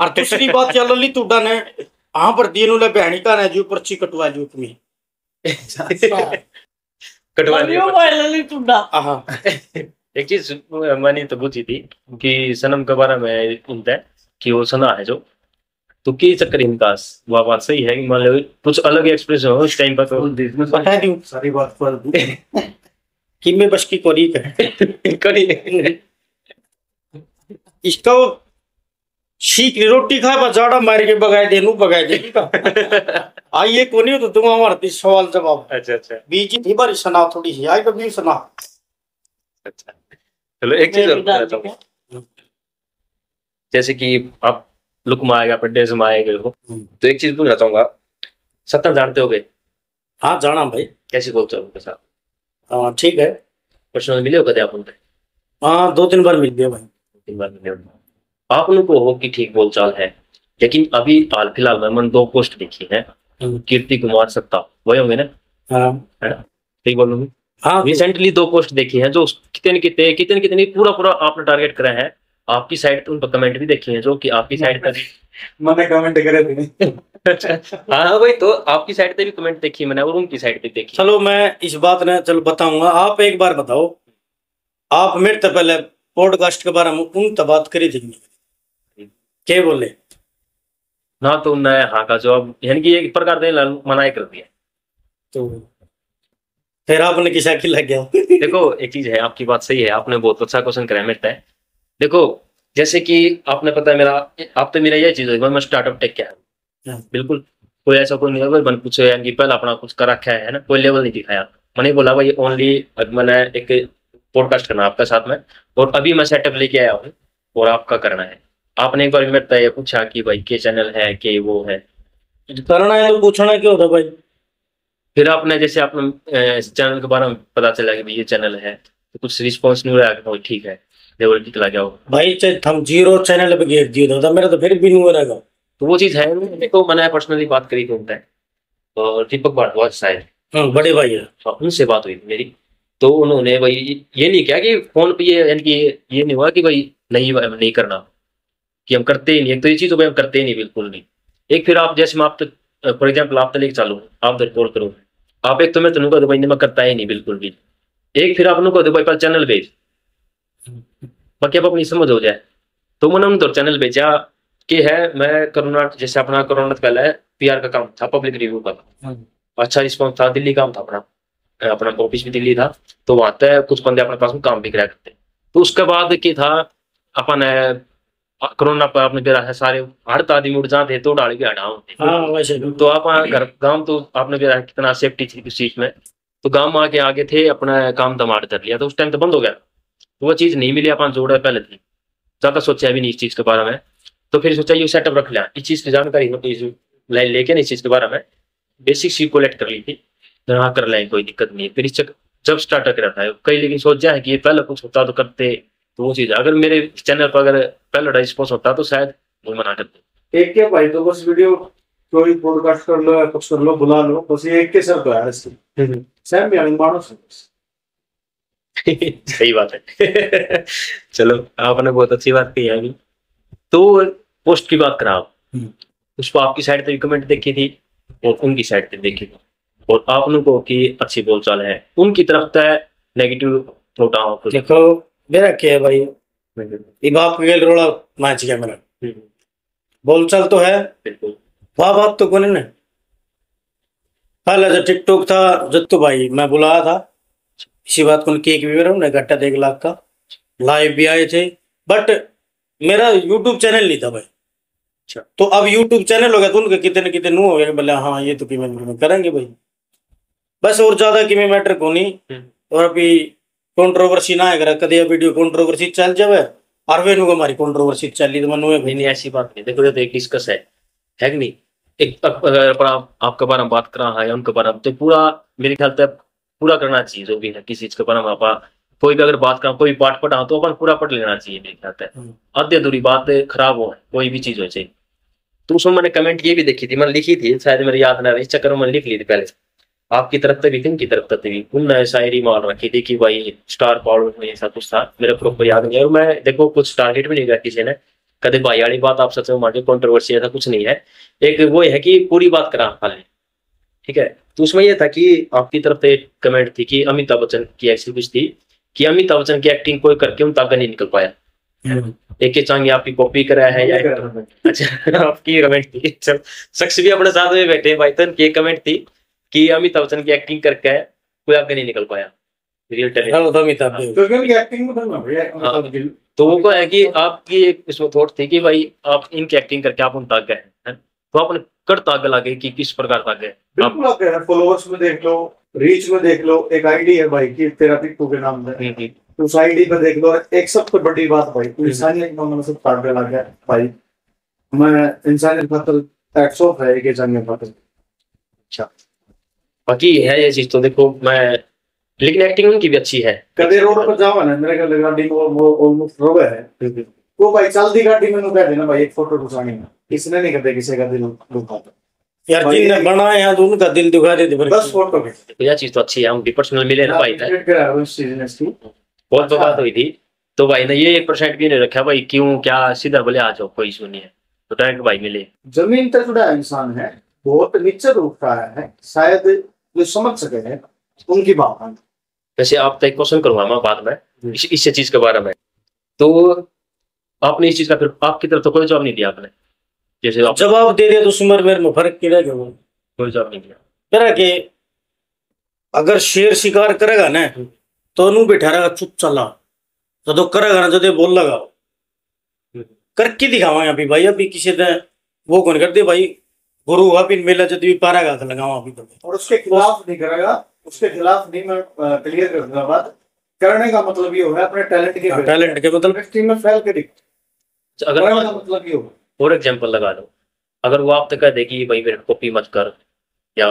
और दूसरी बात क्या ललित उड्डा ने हाँ पर दिन बहनी का ने जो पर्ची कटवा ली तुम्हें। कटवा लिया। भाई ललित उड्डा हाँ एक चीज़ मैंने तो पूछी थी कि सनम के बारे में उनता है कि वो सना है जो। तो की चक्कर इनका? वो बात सही है लो कुछ अलग एक्सप्रेशन हो उस टाइम पर तो। सारी बात पर। कि मैं बस की कोरीक है? करी इसका शीख रोटी खाए पर जाड़ा मार के बगाए दे नू बगाए दे। आइए कोनी हो तो तुम हमारा तीस सवाल जवाब। अच्छा अच्छा। बीच थी बारी सुना थोड़ी सी आई कभी सुना। अच्छा। चलो एक चीज़ जैसे कि आप लुक में आएगा बर्थडे में आए गए तो एक चीज़ पूछना चाहूँगा सत्तर जानते हो गए? हाँ जाना भाई। कैसे बोलते हो उनके साथ? हाँ ठीक है। पर्सनल मिले हो कदे आप उनसे? हाँ दो तीन बार मिल गया भाई। तीन बार मिले आप उनको हो कि ठीक बोलचाल है? लेकिन अभी हाल फ़िलहाल में मैंने दो पोस्ट देखी है। हम्म। कीर्ति कुमार सत्ता वही होंगे ना? हाँ। है ना? ठीक बोल रहा हाँ। रिसेंटली दो पोस्ट देखी है जो कितने कितने कितने कितने पूरा पूरा आपने टारगेट करा है। आपकी साइड उन पर कमेंट भी देखे हैं जो कि आपकी साइड पर मैंने कमेंट करे थे नहीं। हाँ वही तो आपकी साइड पे भी कमेंट देखी मैंने और उनकी साइड पे देखी। चलो मैं इस बात ने चलो बताऊँगा। आप एक बार बताओ। आप मेरे तो पहले पॉडकास्ट के बारे में उन तो बात करी थी क्या बोले? ना तो उन्होंने हाँ का जवाब यानी कि एक प्रकार से मनाई कर दिया। तो फिर आपने किसा की लग गया देखो एक चीज़ है आपकी बात सही है आपने बहुत अच्छा क्वेश्चन कराया मेरे तय देखो जैसे कि आपने पता है मेरा आप तो मेरा यह चीज़ है मैं स्टार्टअप टेक क्या है। बिल्कुल कोई ऐसा कोई नहीं मैंने पूछे यानी कि पहले अपना कुछ कर रखा है ना? कोई लेवल नहीं दिखाया। मैंने बोला भाई ओनली मैंने एक पॉडकास्ट करना आपके साथ में और अभी मैं सेटअप लेके आया हूँ और आपका करना है। आपने एक बार मेरे तय पूछा कि भाई के चैनल है के वो है? करना है तो पूछना क्यों था भाई? फिर आपने जैसे आपने चैनल के बारे में पता चला कि भाई ये चैनल है तो कुछ रिस्पॉन्स नहीं रहा ठीक है। लेवल ठीक लगा हो? भाई चाहे हम ज़ीरो चैनल पे घेर दियो था मेरा तो फिर भी नहीं हो रहेगा। तो वो चीज़ है तो मैंने पर्सनली बात करी थी उनसे। और दीपक भारद्वाज शायद हाँ। बड़े भाई है। हाँ, उनसे बात हुई थी मेरी। तो उन्होंने भाई ये नहीं किया कि फ़ोन पे ये यानी कि ये नहीं हुआ कि भाई नहीं नहीं करना। कि हम करते ही नहीं एक तो ये चीज़ तो भाई हम करते ही नहीं बिल्कुल नहीं। एक फिर आप जैसे मैं आप फॉर एग्ज़ाम्पल आप तो लेके चालू आप तो कॉल करो। आप एक तो मैं तेन भाई मैं करता ही नहीं बिल्कुल भी। एक फिर आप उनको भाई पर चैनल भेज। बाकी आप अपनी समझ हो जाए। तो मैंने उनको चैनल भेजा कि है मैं कोरोना जैसे अपना कोरोना से पहले पीआर का काम था पब्लिक रिव्यू का। अच्छा रिस्पॉन्स था दिल्ली काम था अपना। अपना ऑफ़िस भी दिल्ली था तो वहाँ तक कुछ बंदे अपने पास में काम भी कराया करते। तो उसके बाद की था अपन कोरोना पर आपने बेरा है सारे हर आदमी उड़ जाते तो डाली के हटाओ हाँ। तो आप घर गाँव तो आपने बेरा कितना सेफ्टी थी उस चीज़ में। तो गाँव आके आगे थे अपना काम दमाड़ कर लिया तो उस टाइम तो बंद हो गया। वो चीज़ नहीं मिली अपन जोड़ा पहले थी ज़्यादा सोचा भी नहीं इस चीज़ के बारे में। तो फिर सोचा ये सेटअप रख लिया। इस चीज़ की जानकारी इस ले लेके ना इस चीज़ के बारे में। बेसिक सी कोलेक्ट कर ली थी। तो हाँ कर लें कोई दिक्कत नहीं है। फिर इस जब स्टार्ट कर रहा था कई लेकिन सोचा है कि ये पहले कुछ होता तो करते तो वो चीज़ अगर मेरे चैनल पर अगर पहले रिस्पॉन्स होता तो शायद वो मना करते एक के भाई तो बस वीडियो कोई पॉडकास्ट कर लो कुछ कर लो बुला लो बस ये एक के सर तो है। सैम भी मानो सही बात है। चलो आपने बहुत अच्छी बात कही अभी तो पोस्ट की बात करा। आप हम्म। उस पर आपकी साइड पे कमेंट देखी थी और उनकी साइड पे देखी थी। और आप उनको की अच्छी बोलचाल है। उनकी तरफ़ से नेगेटिव आपको देखो मेरा क्या है भाई? ये बाप गेल रोड़ा मैच गया मेरा। हम्म, बोलचाल तो है। बिल्कुल। वाह बात तो कोने ने। पहले जो टिकटॉक था जब तो भाई मैं बुलाया था। इसी बात को केक भी मेरा उन्हें घट्टा एक लाख का लाइव भी आए थे। बट मेरा यूट्यूब चैनल नहीं था भाई। अच्छा। तो अब यूट्यूब चैनल हो गया तो उनके कितने कितने नु हो गए बोले हाँ ये तो कि करेंगे भाई। बस और ज़्यादा कि मैं मैटर को नहीं। हम्म। और अभी कंट्रोवर्सी ना है कदे वीडियो कंट्रोवर्सी चल जावे और वे हमारी कंट्रोवर्सी चली तो मनु नहीं नहीं ऐसी बात नहीं। देखो ये तो एक डिस्कस है। है कि नहीं? एक अगर आप आपके बारे में बात कर है उनके बारे में तो पूरा मेरे ख्याल से पूरा करना चाहिए जो भी है किसी चीज़ के बारे में आप कोई भी अगर बात करा कोई पाठ पढ़ा तो अपन पूरा पढ़ लेना चाहिए मेरे ख्याल हम्म। आधी अधूरी बात खराब हो कोई भी चीज़ हो चाहिए तो उसमें मैंने कमेंट ये भी देखी थी मैंने लिखी थी शायद मेरे याद ना रही चक्कर में मैंने लिख ली थी पहले। आपकी तरफ़ भी थी उनकी तरफ़ से भी। उनने शायरी मार रखी थी कि भाई स्टार पावर में ऐसा कुछ था मेरे प्रॉपर याद नहीं है। और मैं देखो कुछ टारगेट भी नहीं किया किसी ने। कदे भाई वाली बात आप सच में मान कंट्रोवर्सी ऐसा कुछ नहीं है। एक वो है कि पूरी बात करा खाली। ठीक है? तो उसमें ये था कि आपकी तरफ़ से एक कमेंट थी कि अमिताभ बच्चन की ऐसी कुछ थी कि अमिताभ बच्चन की एक्टिंग कोई करके उन ताकत नहीं निकल पाया। एक ही चांगे आपकी कॉपी करा है या अच्छा आपकी कमेंट थी। चल शख्स भी अपने साथ में बैठे भाई तो उनकी एक कमेंट थी कि अमिताभ बच्चन की एक्टिंग करके कोई आगे नहीं निकल पाया। रियल टैलेंट तो अमिताभ तो अमिताभ गिल। तो वो को है कि आपकी एक इसमें थॉट थी कि भाई आप इनकी एक्टिंग करके आप उन तक गए हैं तो आपने कर तक लगे कि किस प्रकार आप बिल्कुल आप फॉलोअर्स में देख लो रीच में देख लो एक आईडी है भाई की तेरा टिक्टू के नाम से हम्म, हम्म, तो उस आईडी पे देख लो एक सबसे बड़ी बात भाई तू इंसानियत में मतलब सब ताड़ पे लग गया भाई। मैं इंसानियत खातर एक्स ऑफ़ है एक इंसानियत खातर बाकी है ये चीज़ तो देखो मैं लेकिन एक्टिंग उनकी भी अच्छी है। कभी रोड पर जाओ ना मेरे ख्याल गाड़ी वो वो ऑलमोस्ट रोवे है। वो भाई चलती गाड़ी में कह देना भाई एक फ़ोटो खिंचानी है। इसने नहीं करते किसी का दिल दुखाता यार जिनने बनाए हैं तो उनका दिल दुखा देते फिर बस फ़ोटो खींच। देखो यह चीज़ तो अच्छी है उनकी पर्सनल मिले ना भाई करा है। बहुत तो बात हुई थी। तो भाई ने ये एक परसेंट भी नहीं रखा भाई क्यों क्या सीधा बोले आ जाओ कोई इशू नहीं है। तो डायरेक्ट भाई मिले। ज़मीन तक जुड़ा इंसान है बहुत नीचे रूप का है शायद जो समझ सके है उनकी भावना वैसे आप तो एक क्वेश्चन करूँगा मैं बाद में इस, इस चीज़ के बारे में। तो आपने इस चीज़ का फिर आपकी तरफ़ तो कोई जवाब नहीं दिया आपने। जैसे आप जवाब दे दिया तो उस उम्र मेरे में फ़र्क वो। कोई जवाब नहीं दिया। मेरा कि अगर शेर शिकार करेगा ना तो नु बैठा रहेगा चुप चला। तो तो करेगा ना जदे बोल लगा। करके दिखावा अभी भाई अभी किसी ने वो कौन करते भाई? गुरु अभी मेला जब भी पारागा था लगावा अभी तो। और उसके खिलाफ नहीं करेगा उसके खिलाफ नहीं मैं क्लियर कर दूँगा बात। करने का मतलब ये होगा अपने टैलेंट के टैलेंट के मतलब व्यक्ति में फैल के दिख अगर का मतलब ये होगा। और एग्जांपल लगा लो। अगर वो आप तक कह दे कि भाई मेरे कॉपी मत कर या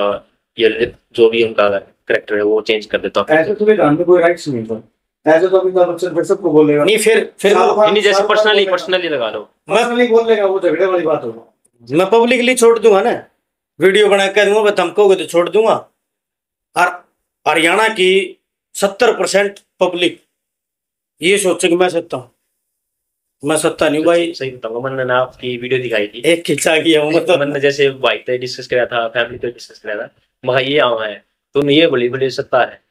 ये जो भी उनका करेक्टर है वो चेंज कर देता ऐसे तो भी गान में कोई राइट्स नहीं था ऐसे तो अमिताभ बच्चन फिर सबको बोलेगा। नहीं फिर फिर नहीं जैसे पर्सनली पर्सनली लगा लो। पर्सनली बोलेगा वो झगड़े वाली बात होगा। मैं पब्लिकली छोड़ दूँगा ना। वीडियो बना के दूँगा मैं धमकोगे तो छोड़ दूँगा। और हरियाणा की सत्तर परसेंट पब्लिक ये सोचे कि मैं सत्ता हूँ। मैं सत्ता नहीं भाई। सही बताऊँगा मैंने ना आपकी वीडियो दिखाई थी। एक खिंचा किया हूँ मतलब। मैंने जैसे भाई पे डिस्कस किया था फैमिली पे डिस्कस किया था। वहाँ ये आवा है तो ये बड़ी बड़ी सत्ता है।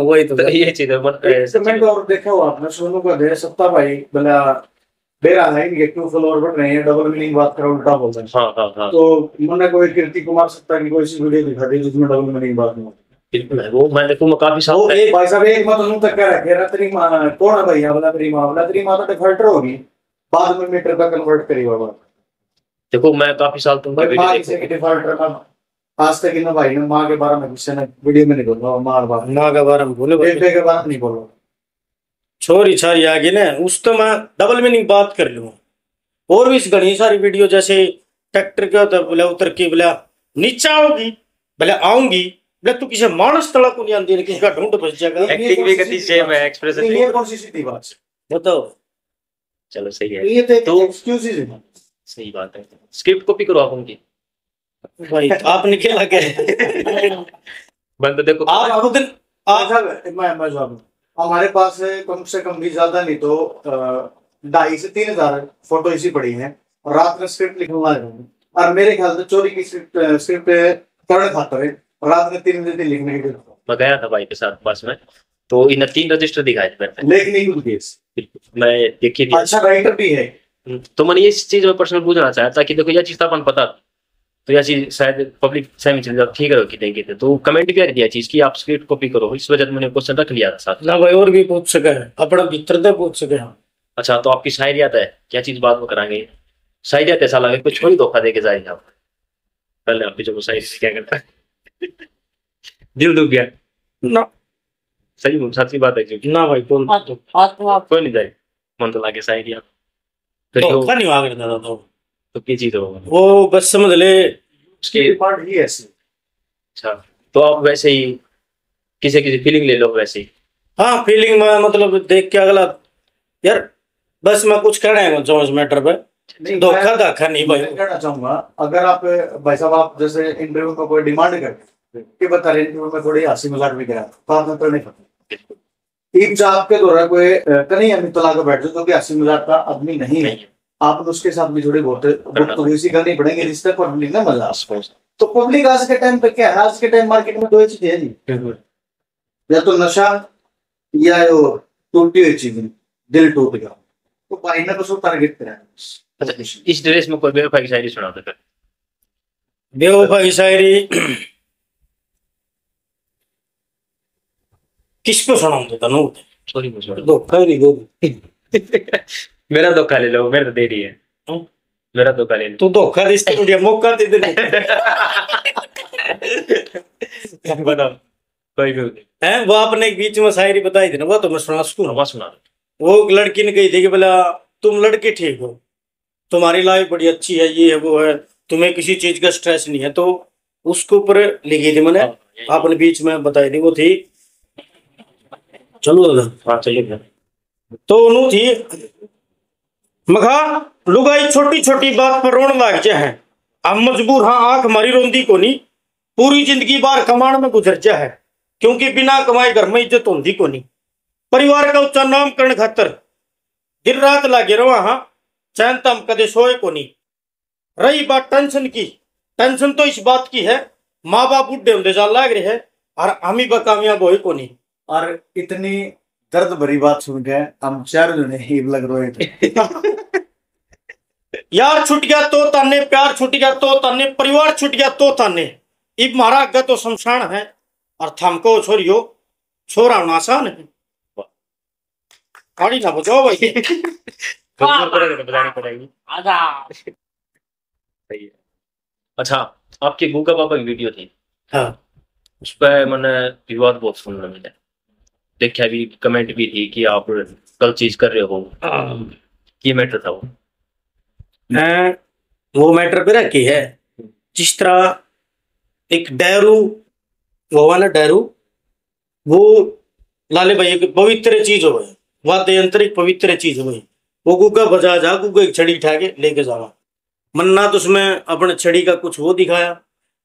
वही तो। तो ये चीज़ है मन- ए, और देखा हो आपने सोनू का दे सत्ता भाई बोला बेरा है इनके क्यों फॉलोअर बढ़ रहे हैं डबल मीनिंग बात करो उल्टा बोल रहे हैं। हाँ हाँ हाँ। तो मैंने कोई कीर्ति कुमार सत्ता की कोई सी वीडियो दिखा दी जिसमें डबल मीनिंग बात नहीं होती। बिल्कुल है वो मैं देखूँ मैं काफ़ी वो एक भाई साहब एक मत उन्होंने तक कह रहा है तेरी माँ कौन है तेरी माँ बोला तेरी माँ तो डिफॉल्टर होगी बाद में मीटर का कन्वर्ट करी बाबा। देखो मैं काफ़ी साल तुमकी भाई माँ देख किसी की डिफ़ॉल्ट रखा आज तक इन भाई ने माँ के बारे में ने वीडियो में नहीं बोला बाप माँ का बारे में। बोले बेटे के बारे में नहीं बोला। छोरी छारी आगे ना उस तो मैं डबल मीनिंग बात कर लूँ। और भी घनी सारी वीडियो जैसे ट्रैक्टर का बोले उतर के बोले नीचा आओगी बोले आऊँगी। बोले तू किसी मानस तला को नहीं आंदी किसी का ढूंढ बच जाएगा। एक्टिंग भी करती सेम है एक्सप्रेशन नहीं, ये कौन सी सीधी बात बताओ। चलो सही है। ये तो तो- एक्सक्यूजेज है। सही बात है। स्क्रिप्ट कॉपी करो आप उनकी। भाई आपने क्या लगे बंद तो देखो। आप आप दिन आप अच्छा मैं मैं जवाब हमारे पास है कम से कम भी ज़्यादा नहीं तो ढाई से तीन हज़ार फ़ोटो इसी पड़ी हैं। और रात में स्क्रिप्ट हैं और मेरे ख्याल से चोरी की स्क्रिप्ट स्क्रिप्ट करने खातर है। रात में तीन दिन लिखने के लिए मैं गया था भाई के साथ बस में तो इन तीन रजिस्टर दिखाए थे मैंने। लेखनी बिल्कुल मैं देखी थी अच्छा राइटर भी है। तो मैंने ये चीज़ में पर्सनल पूछना चाहा था कि देखो यह चीज़ तो अपन पता तो यह चीज़ शायद पब्लिक सहमी चल जाती ठीक है कि देंगे थे तो कमेंट भी आ रही चीज़ कि आप स्क्रिप्ट कॉपी करो। इस वजह से मैंने क्वेश्चन रख लिया था साथ ना भाई और भी पूछ सके अपना भीतर से पूछ सके हैं। अच्छा तो आपकी शायरियात है? क्या चीज़ बाद में कराएँगे? शायरियात ऐसा लगे कुछ छोड़ी धोखा दे के जाएँगे आप। पहले आप जो शायरी क्या करता है? दिल दुख गया। ना। सही में सच्ची बात है क्योंकि। ना भाई कौन आत्मा कोई नहीं जाए। मन तो लागे शायरियात फिर तो, धोखा नहीं मांग रहा था तो। तो की चीज़ होगा वो? बस समझ ले उसकी पार्ट ही ऐसी। अच्छा तो आप वैसे ही किसी किसी फीलिंग ले लो वैसे ही? हाँ फीलिंग में मतलब देख के अगला यार बस मैं कुछ कहना है जो इस मैटर पे। नहीं, धोखा मैं- धाखा नहीं भाई। कहना चाहूँगा अगर आप भाई साहब आप जैसे इंटरव्यू में कोई डिमांड करते कि बता रहे इंटरव्यू में थोड़ी हँसी मज़ाक भी करा तो आपने तो नहीं पता एक जो आपके द्वारा कोई कहीं आदमी तो लाकर बैठ जाए तो कि हँसी मज़ाक का आदमी नहीं है। आप उसके साथ भी थोड़ी बहुत गुफ्तगू करनी पड़ेगी जिससे पब्लिक ना मज़ा। तो पब्लिक आज के टाइम पे क्या है? आज के टाइम मार्केट में दो चीज़ें हैं जी। या तो नशा या टूटी हुई चीज़ दिल टूट गया। तो भाई ने वो टारगेट करा है अच्छा इस ड्रेस में कोई बेवफा की शायरी सुना दो बेवफा की शायरी किसको सुनाऊँगा तनु सॉरी सुना धोखा ही दो मेरा धोखा ले लो मेरा तो दे रही है। हम्म। मेरा धोखा ले लो। तू धोखा दे दिया मौका दे दे बताओ कोई भी हैं वो आपने एक बीच में शायरी बताई थी ना वो तो मैं सुना सकूँ आवाज़ सुना वो लड़की ने कही थी कि बोला तुम लड़के ठीक हो। तुम्हारी लाइफ बड़ी अच्छी है ये है वो है। तुम्हें किसी चीज़ का स्ट्रेस नहीं है तो उसके ऊपर लिखी थी मैंने। आपने बीच में बताई थी वो थी। चलो दादा। हाँ चाहिए तो उन्हों थी मखा लुगाई छोटी छोटी बात पर रोन लाग जा है। हम मजबूर हाँ आँख हमारी रोंदी को नहीं पूरी ज़िंदगी बार कमाण में गुजर जा है क्योंकि बिना कमाए घर में इज़्ज़त होंदी को नहीं परिवार का उच्चा नाम करने खातर दिन रात लागे रवा हाँ। चैन तम कदे सोए को नहीं रही बात टेंशन की। टेंशन तो इस बात की है माँ बाप बुढ़े होते जा लाग रहे हैं और हम ही बकामियाब होए को नहीं और इतनी दर्द भरी बात सुन के हम चार जने ही लग रहे थे। यार छूट गया तो ताने प्यार छूट गया तो ताने परिवार छूट गया तो ताने। इब मारा अग्गा तो शमशान है और थमको छोरियो छोरा आसान है। गाड़ी ना बजाओ भाई। बतानी पड़ेगी आजा सही है अच्छा आपकी गूगा बाबा की वीडियो थी। हाँ। उस पर मैंने विवाद बहुत सुनने मिला देखा भी कमेंट भी थी कि आप गलत चीज़ कर रहे हो। ये मैटर था वो। हैं, वो मैटर पे रखी है। जिस तरह एक डैरू वो वाला डैरू वो लाले भाई एक पवित्र चीज़ हो गई वाद्य यंत्र एक पवित्र चीज़ हो गई। वो गुग्गा बजा जा, गुग्गा एक छड़ी उठा के लेके जावा मन्ना तो उसमें अपने छड़ी का कुछ वो दिखाया।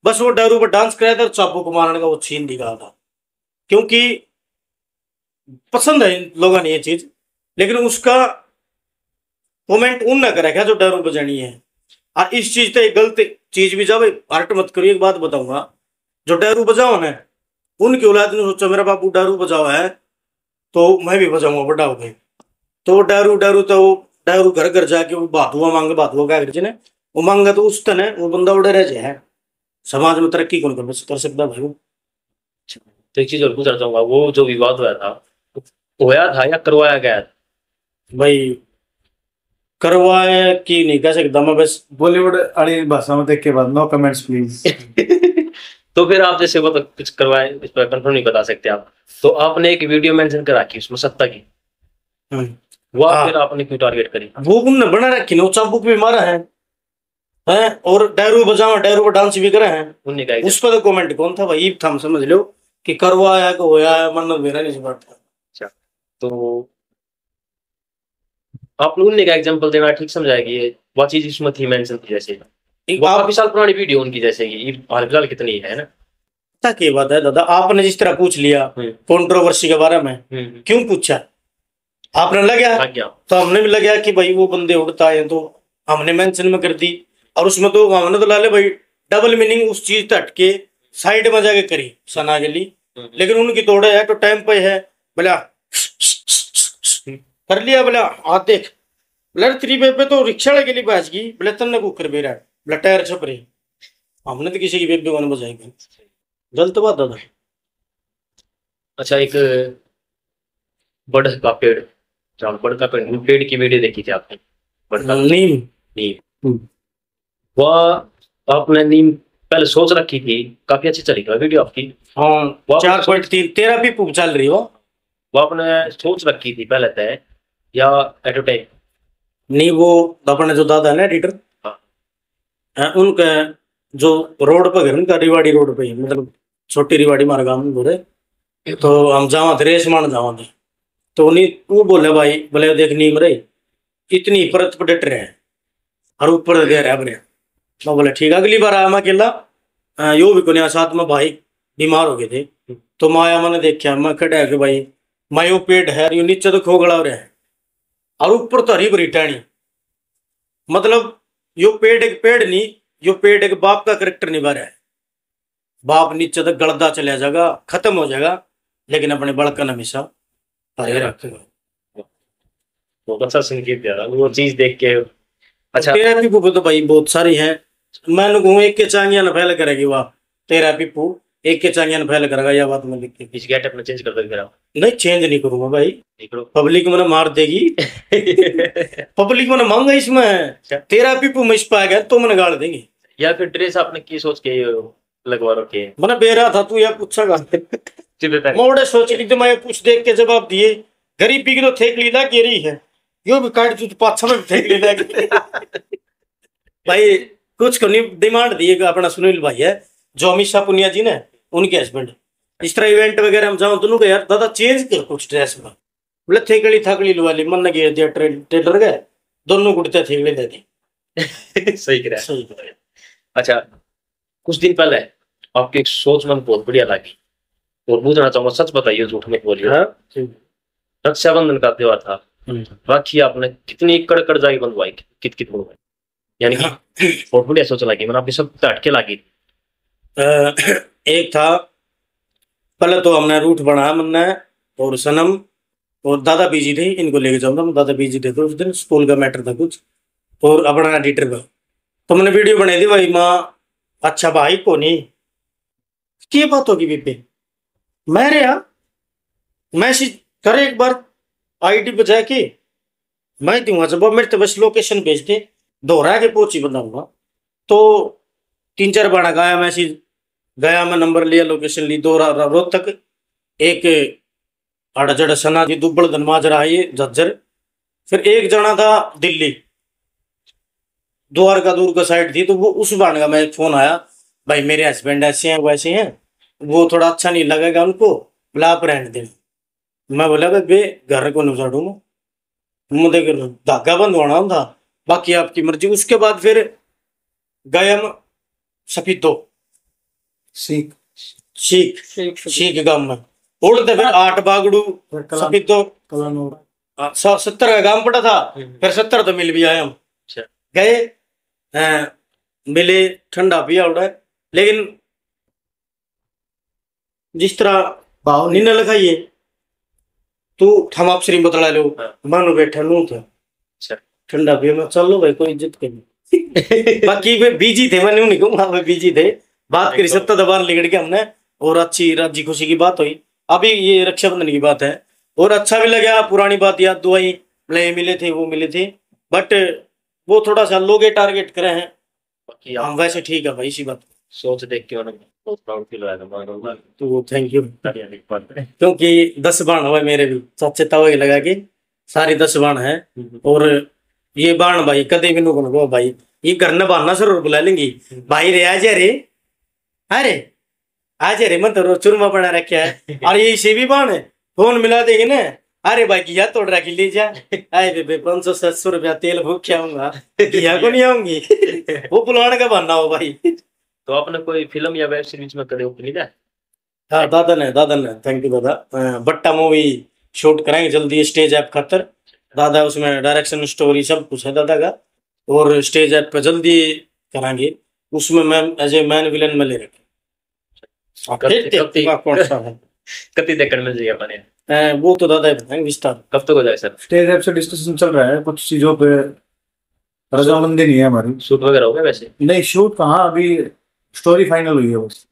बस वो डैरू पर डांस कराया था चापू को मारने का वो सीन दिखा था। क्योंकि पसंद है इन लोगों ने ये चीज़, लेकिन उसका कमेंट उन ना करे, क्या जो डरू बजानी है। और इस चीज़ पे एक गलत चीज़ भी जाओ आर्ट मत करो एक बात बताऊँगा। जो डरू बजाओ ना, उनकी औलाद ने सोचा, मेरा बापू डरू बजाओ है तो मैं भी बजाऊँगा बड़ा हो गई तो डरू डरू तो वो डरू घर घर जाके वो बातुआ मांगे क्या करे ने वो मांगा तो उस तने वो बंदा उड़े रह जाए समाज में तरक्की कौन कर कर सकता भाई? तो एक चीज़ और पूछना चाहूँगा वो जो विवाद हुआ था होया था या करवाया गया था? भाई करवाए कि नहीं कह सकता मैं बस। बॉलीवुड वाली भाषा में देख के बाद नो कमेंट्स प्लीज़ तो फिर आप जैसे वो तो कुछ करवाए इस पर कंफर्म नहीं बता सकते आप। तो आपने एक वीडियो मेंशन करा की उसमें सत्ता की। हम्म, वो हाँ। फिर आपने क्यों टारगेट करी? वो उनने बना रखी ना चाबुक भी मारा है। हैं? और डैरू बजावा डैरू पर डांस भी करे हैं। उस पर तो कमेंट कौन था भाई? था समझ लो कि करवाया को होया है मन्नत मेरा नहीं बात तो आप का एग्जांपल देना ठीक समझाएगी? ये वो चीज़ इसमें थी मेंशन थी जैसे काफ़ी साल पुरानी वीडियो उनकी जैसे कि हाल फ़िलहाल कितनी है ना? पता की बात है दादा आपने जिस तरह पूछ लिया हम्म। कंट्रोवर्सी के बारे में हम्म। क्यों पूछा? आपने लगा गया? तो हमने भी लगा कि भाई वो बंदे उड़ता है तो हमने मेंशन में कर दी। और उसमें तो हमने तो लाले भाई डबल मीनिंग उस चीज़ तक के साइड में जाके करी सना के लिए हम्म। लेकिन उनकी तोड़े है तो टाइम पे है। बोला कर लिया बोला आ देख। बोला त्री बेबे तो रिक्शा के लिए बच गई। बोले तन्ने कुकर बेरा बोला टायर छप रही। हमने तो किसी की बेबे को नहीं बजाएगी गलत बात दादा अच्छा एक बड़ का पेड़। जहाँ बड़ का पेड़ पेड़ की वीडियो देखी थी आपने। बड़ नीम। नीम। हम्म। वह आपने नीम पहले सोच रखी थी काफ़ी अच्छी चली थी वीडियो आपकी। हाँ चार पॉइंट तीन तेरह भी चल रही हो। वो आपने सोच रखी थी पहले तय या एट टाइम नहीं वो अपने जो दादा है ना एडिटर हाँ। उनका जो रोड पर घर उनका रिवाड़ी रोड पे ही, मतलब छोटी रिवाड़ी मारा गाँव में बोले तो हम जावा थे रेस मान जावा थे। तो उन्हीं वो बोले, भाई बोले देख नीम रही, इतनी परत पर डट रहे हैं और ऊपर दे रहे बरे मैं बोले, ठीक है, अगली बार आया मैं अकेला। यो भी कोने साथ में भाई, बीमार हो गए थे। तो मैं आया मैंने देखा, मैं है कि, भाई मैं यो पेट है, यो नीचे तो खोगड़ा हो रहा है। और ऊपर तो हरी भरी टहनी। मतलब यो पेड़ एक पेड़ नहीं यो पेड़ एक बाप का करेक्टर निभा रहा है। बाप नीचे तक गलदा चला जाएगा, खत्म हो जाएगा, लेकिन अपने बड़कन हमेशा हरे बहुत अच्छा संकेत दिया था वो चीज़ देख के। अच्छा। तेरा पीपू तो भाई बहुत सारी है। कहूँ एक के चांगिया फैल करेगी वाह। तेरा पीपू एक के चांगिया फैल करेगा यह बात मैं लिख के। इस चेंज कर नहीं चेंज नहीं करूँगा भाई। पब्लिक मैंने मार देगी। पब्लिक मैंने मांगा इसमें। तेरा पीपू में इस पे गया तो मैंने गाड़ देंगे। या फिर ड्रेस आपने की सोच के लगवा रखे हैं? मैंने बेरा था तू यह पूछेगा मोड़े सोच ली तो मैं कुछ देख के जवाब दिए। गरीबी की तो थेक लीला गेरी है। यो भी काट तू तो पाछा में भाई कुछ को डिमांड दिए अपना सुनील भाई है जो अमित शाह पुनिया जी ने उनके हस्बैंड इस तरह इवेंट वगैरह हम दोनों का यार दादा चेंज कर कुछ ड्रेस में। बोले थेकड़ी थकड़ी लुआ ली मन ने गया दिया टेलर गए। दोनों कुर्ते थेकड़ी दे दी। सही कह सही कह अच्छा कुछ दिन पहले आपकी एक सोच मन बहुत बढ़िया लगी। और पूछना चाहूँगा सच बताइए झूठ में बोलिए। हाँ? रक्षाबंधन का त्योहार था। हम्म। राखी आपने कितनी कड़कड़ जागी बनवाई कित कित बनवाई यानी कि बहुत बढ़िया सोच लगी मैंने आपकी सब हटके लगी। एक था पहले तो हमने रूट बनाया हमने और सनम और दादा बीजी थे इनको लेके जाऊँगा मैं दादा बीजी थे तो उस दिन स्कूल का मैटर था कुछ और अपना एडिटर का। तो मैंने वीडियो बनाई थी भाई माँ अच्छा भाई को नहीं बात होगी बीपे? मैं यार मैसेज करे एक बार आईडी पे जाके, मैं दूँगा जब मेरे तो बस लोकेशन भेज दे, दोहरा के पहुँची बनाऊँगा। तो तीन चार बार गया मैसेज, गया मैं नंबर लिया, लोकेशन ली दो रा- तक। एक अड़जड़ सना जी दुब्बड़ धनमाजरा ये, झज्जर। फिर एक जना था दिल्ली। द्वारका दूर का साइड थी तो वो उस बाण का मैं फ़ोन आया, भाई मेरे हस्बैंड ऐसे हैं, वैसे हैं। वो थोड़ा अच्छा नहीं लगेगा उनको बोला आप रहने दें। मैं बोला भाई बे घर को नहीं मुझे धागा बंधवाना था बाकी आपकी मर्ज़ी। उसके बाद फिर गए हम सफीदो। सीख। ठीक है। गाँव में। उड़ते फिर आठ बागड़ू सफीदो। सत्तर का गाँव पड़ा था फिर सत्तर तो मिल भी आए हम। अच्छा। गए मिले ठंडा पिया उड़ा। लेकिन जिस तरह भाव नहीं नीने लगाइए तू हम आप श्री बतला लो। हाँ। मानो बैठा नू था अच्छा। ठंडा भी मैं चल लो भाई कोई इज़्ज़त कर बाकी वे बीजी थे मैंने नहीं कहूँगा वे बीजी थे। बात करी सत्ता दबार लिगड़ के हमने और अच्छी राज़ी खुशी की बात हुई। अभी ये रक्षाबंधन की बात है। और अच्छा भी लगा पुरानी बात याद दुआई। बोले मिले थे वो मिले थे। बट वो थोड़ा सा लोगे टारगेट करे हैं। हम वैसे ठीक है भाई इसी बात सोच देख के तो थैंक यू क्योंकि दस बाण हुए मेरे भी। सच्चे तवे लगा के सारी दस बाण है। और ये बाण भाई, कदे भी नुकन को भाई। ये घर न बाना ज़रूर बुला लेंगी। भाई रे, आज रे। अरे आज रे, मत रो चूरमा बना रखा है। और ये इसे भी बाण है। फ़ोन मिला देगी ना। अरे भाई किया तोड़ रखी, ले जा। आए बेबे पाँच सौ, सात सौ रुपया तेल भूख के आऊँगा। किया को नहीं आऊँगी। वो बुलाने का बहाना हो भाई। तो आपने कोई फ़िल्म या वेब सीरीज़ में करे ओपनिंग है हाँ दादा ने दादा ने थैंक यू दादा। बट्टा मूवी शूट कराएँगे जल्दी स्टेज ऐप खातर। दादा उसमें डायरेक्शन स्टोरी सब कुछ है दादा का। और स्टेज ऐप पे जल्दी कराएँगे। उसमें मैं एज ए मैन विलन में ले रखे कति देखने मिल जाएगा अपने? वो तो दादा ही बताएँगे विस्तार। कब तक हो जाए सर? स्टेज ऐप से डिस्कशन चल रहा है कुछ चीज़ों पे। रजामंदी नहीं है हमारी। शूट वगैरह हो गया वैसे? नहीं शूट कहाँ? अभी स्टोरी फाइनल हुई है बस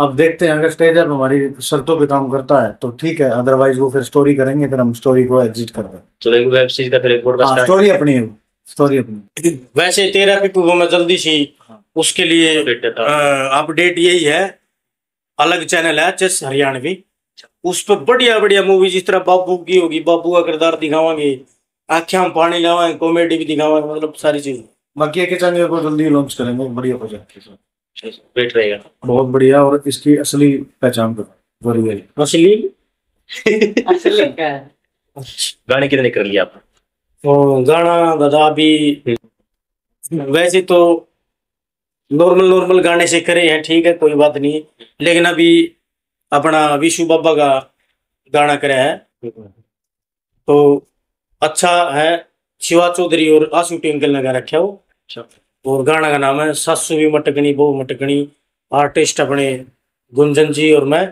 अब देखते हैं अगर स्टेज ऐप हमारी शर्तों पे काम करता है तो ठीक है अदरवाइज़ वो फिर स्टोरी करेंगे फिर हम स्टोरी को एग्जिट कर रहे हैं चलो एक वेब सीरीज़ का फिर एक हाँ स्टोरी अपनी है स्टोरी अपनी वैसे तेरा पिपू को मैं जल्दी सी हाँ। उसके लिए अपडेट यही है अलग चैनल है चेस हरियाणवी। उस पर बढ़िया बढ़िया मूवी जिस तरह बाबू की होगी बाबू का किरदार दिखावांगे आख्या हम पानी लावाएँगे कॉमेडी भी दिखावांगे मतलब सारी चीज़। बाकी एक चैनल को जल्दी लॉन्च करेंगे बढ़िया प्रोजेक्ट वेट रहेगा। बहुत बढ़िया और इसकी असली पहचान करो असली? असली का है गाने कितने कर लिया आपने तो गाना दादा अभी वैसे तो नॉर्मल नॉर्मल गाने से करे हैं ठीक है कोई बात नहीं। लेकिन अभी अपना विशु बाबा का गाना करे है। तो अच्छा है शिवा चौधरी और आशु टिंकल ने गा रखा है वो। अच्छा। और गाना का नाम है सासू भी मटकनी बहु मटकनी। आर्टिस्ट अपने गुंजन जी और मैं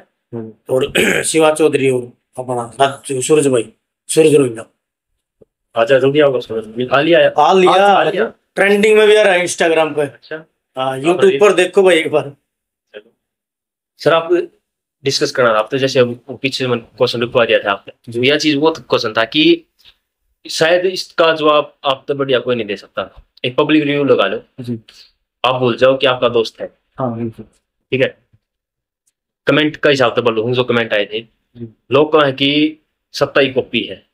और शिवा चौधरी और अपना सूरज भाई सूरज रोहिंगा अच्छा है ट्रेंडिंग में भी आ रहा है इंस्टाग्राम पे। अच्छा। हाँ यूट्यूब पर देखो भाई एक बार। सर आप डिस्कस करना था आप तो जैसे पीछे क्वेश्चन लिखवा दिया था आपने। तो यह चीज़ वो क्वेश्चन था कि शायद इसका जवाब आप तो बढ़िया कोई नहीं दे सकता। एक पब्लिक रिव्यू लगा लो। जी। आप भूल जाओ कि आपका दोस्त है। हाँ बिल्कुल। ठीक है? कमेंट का हिसाब से बोलो जो कमेंट आए थे। लोग कहें कि सत्ता ही कॉपी है।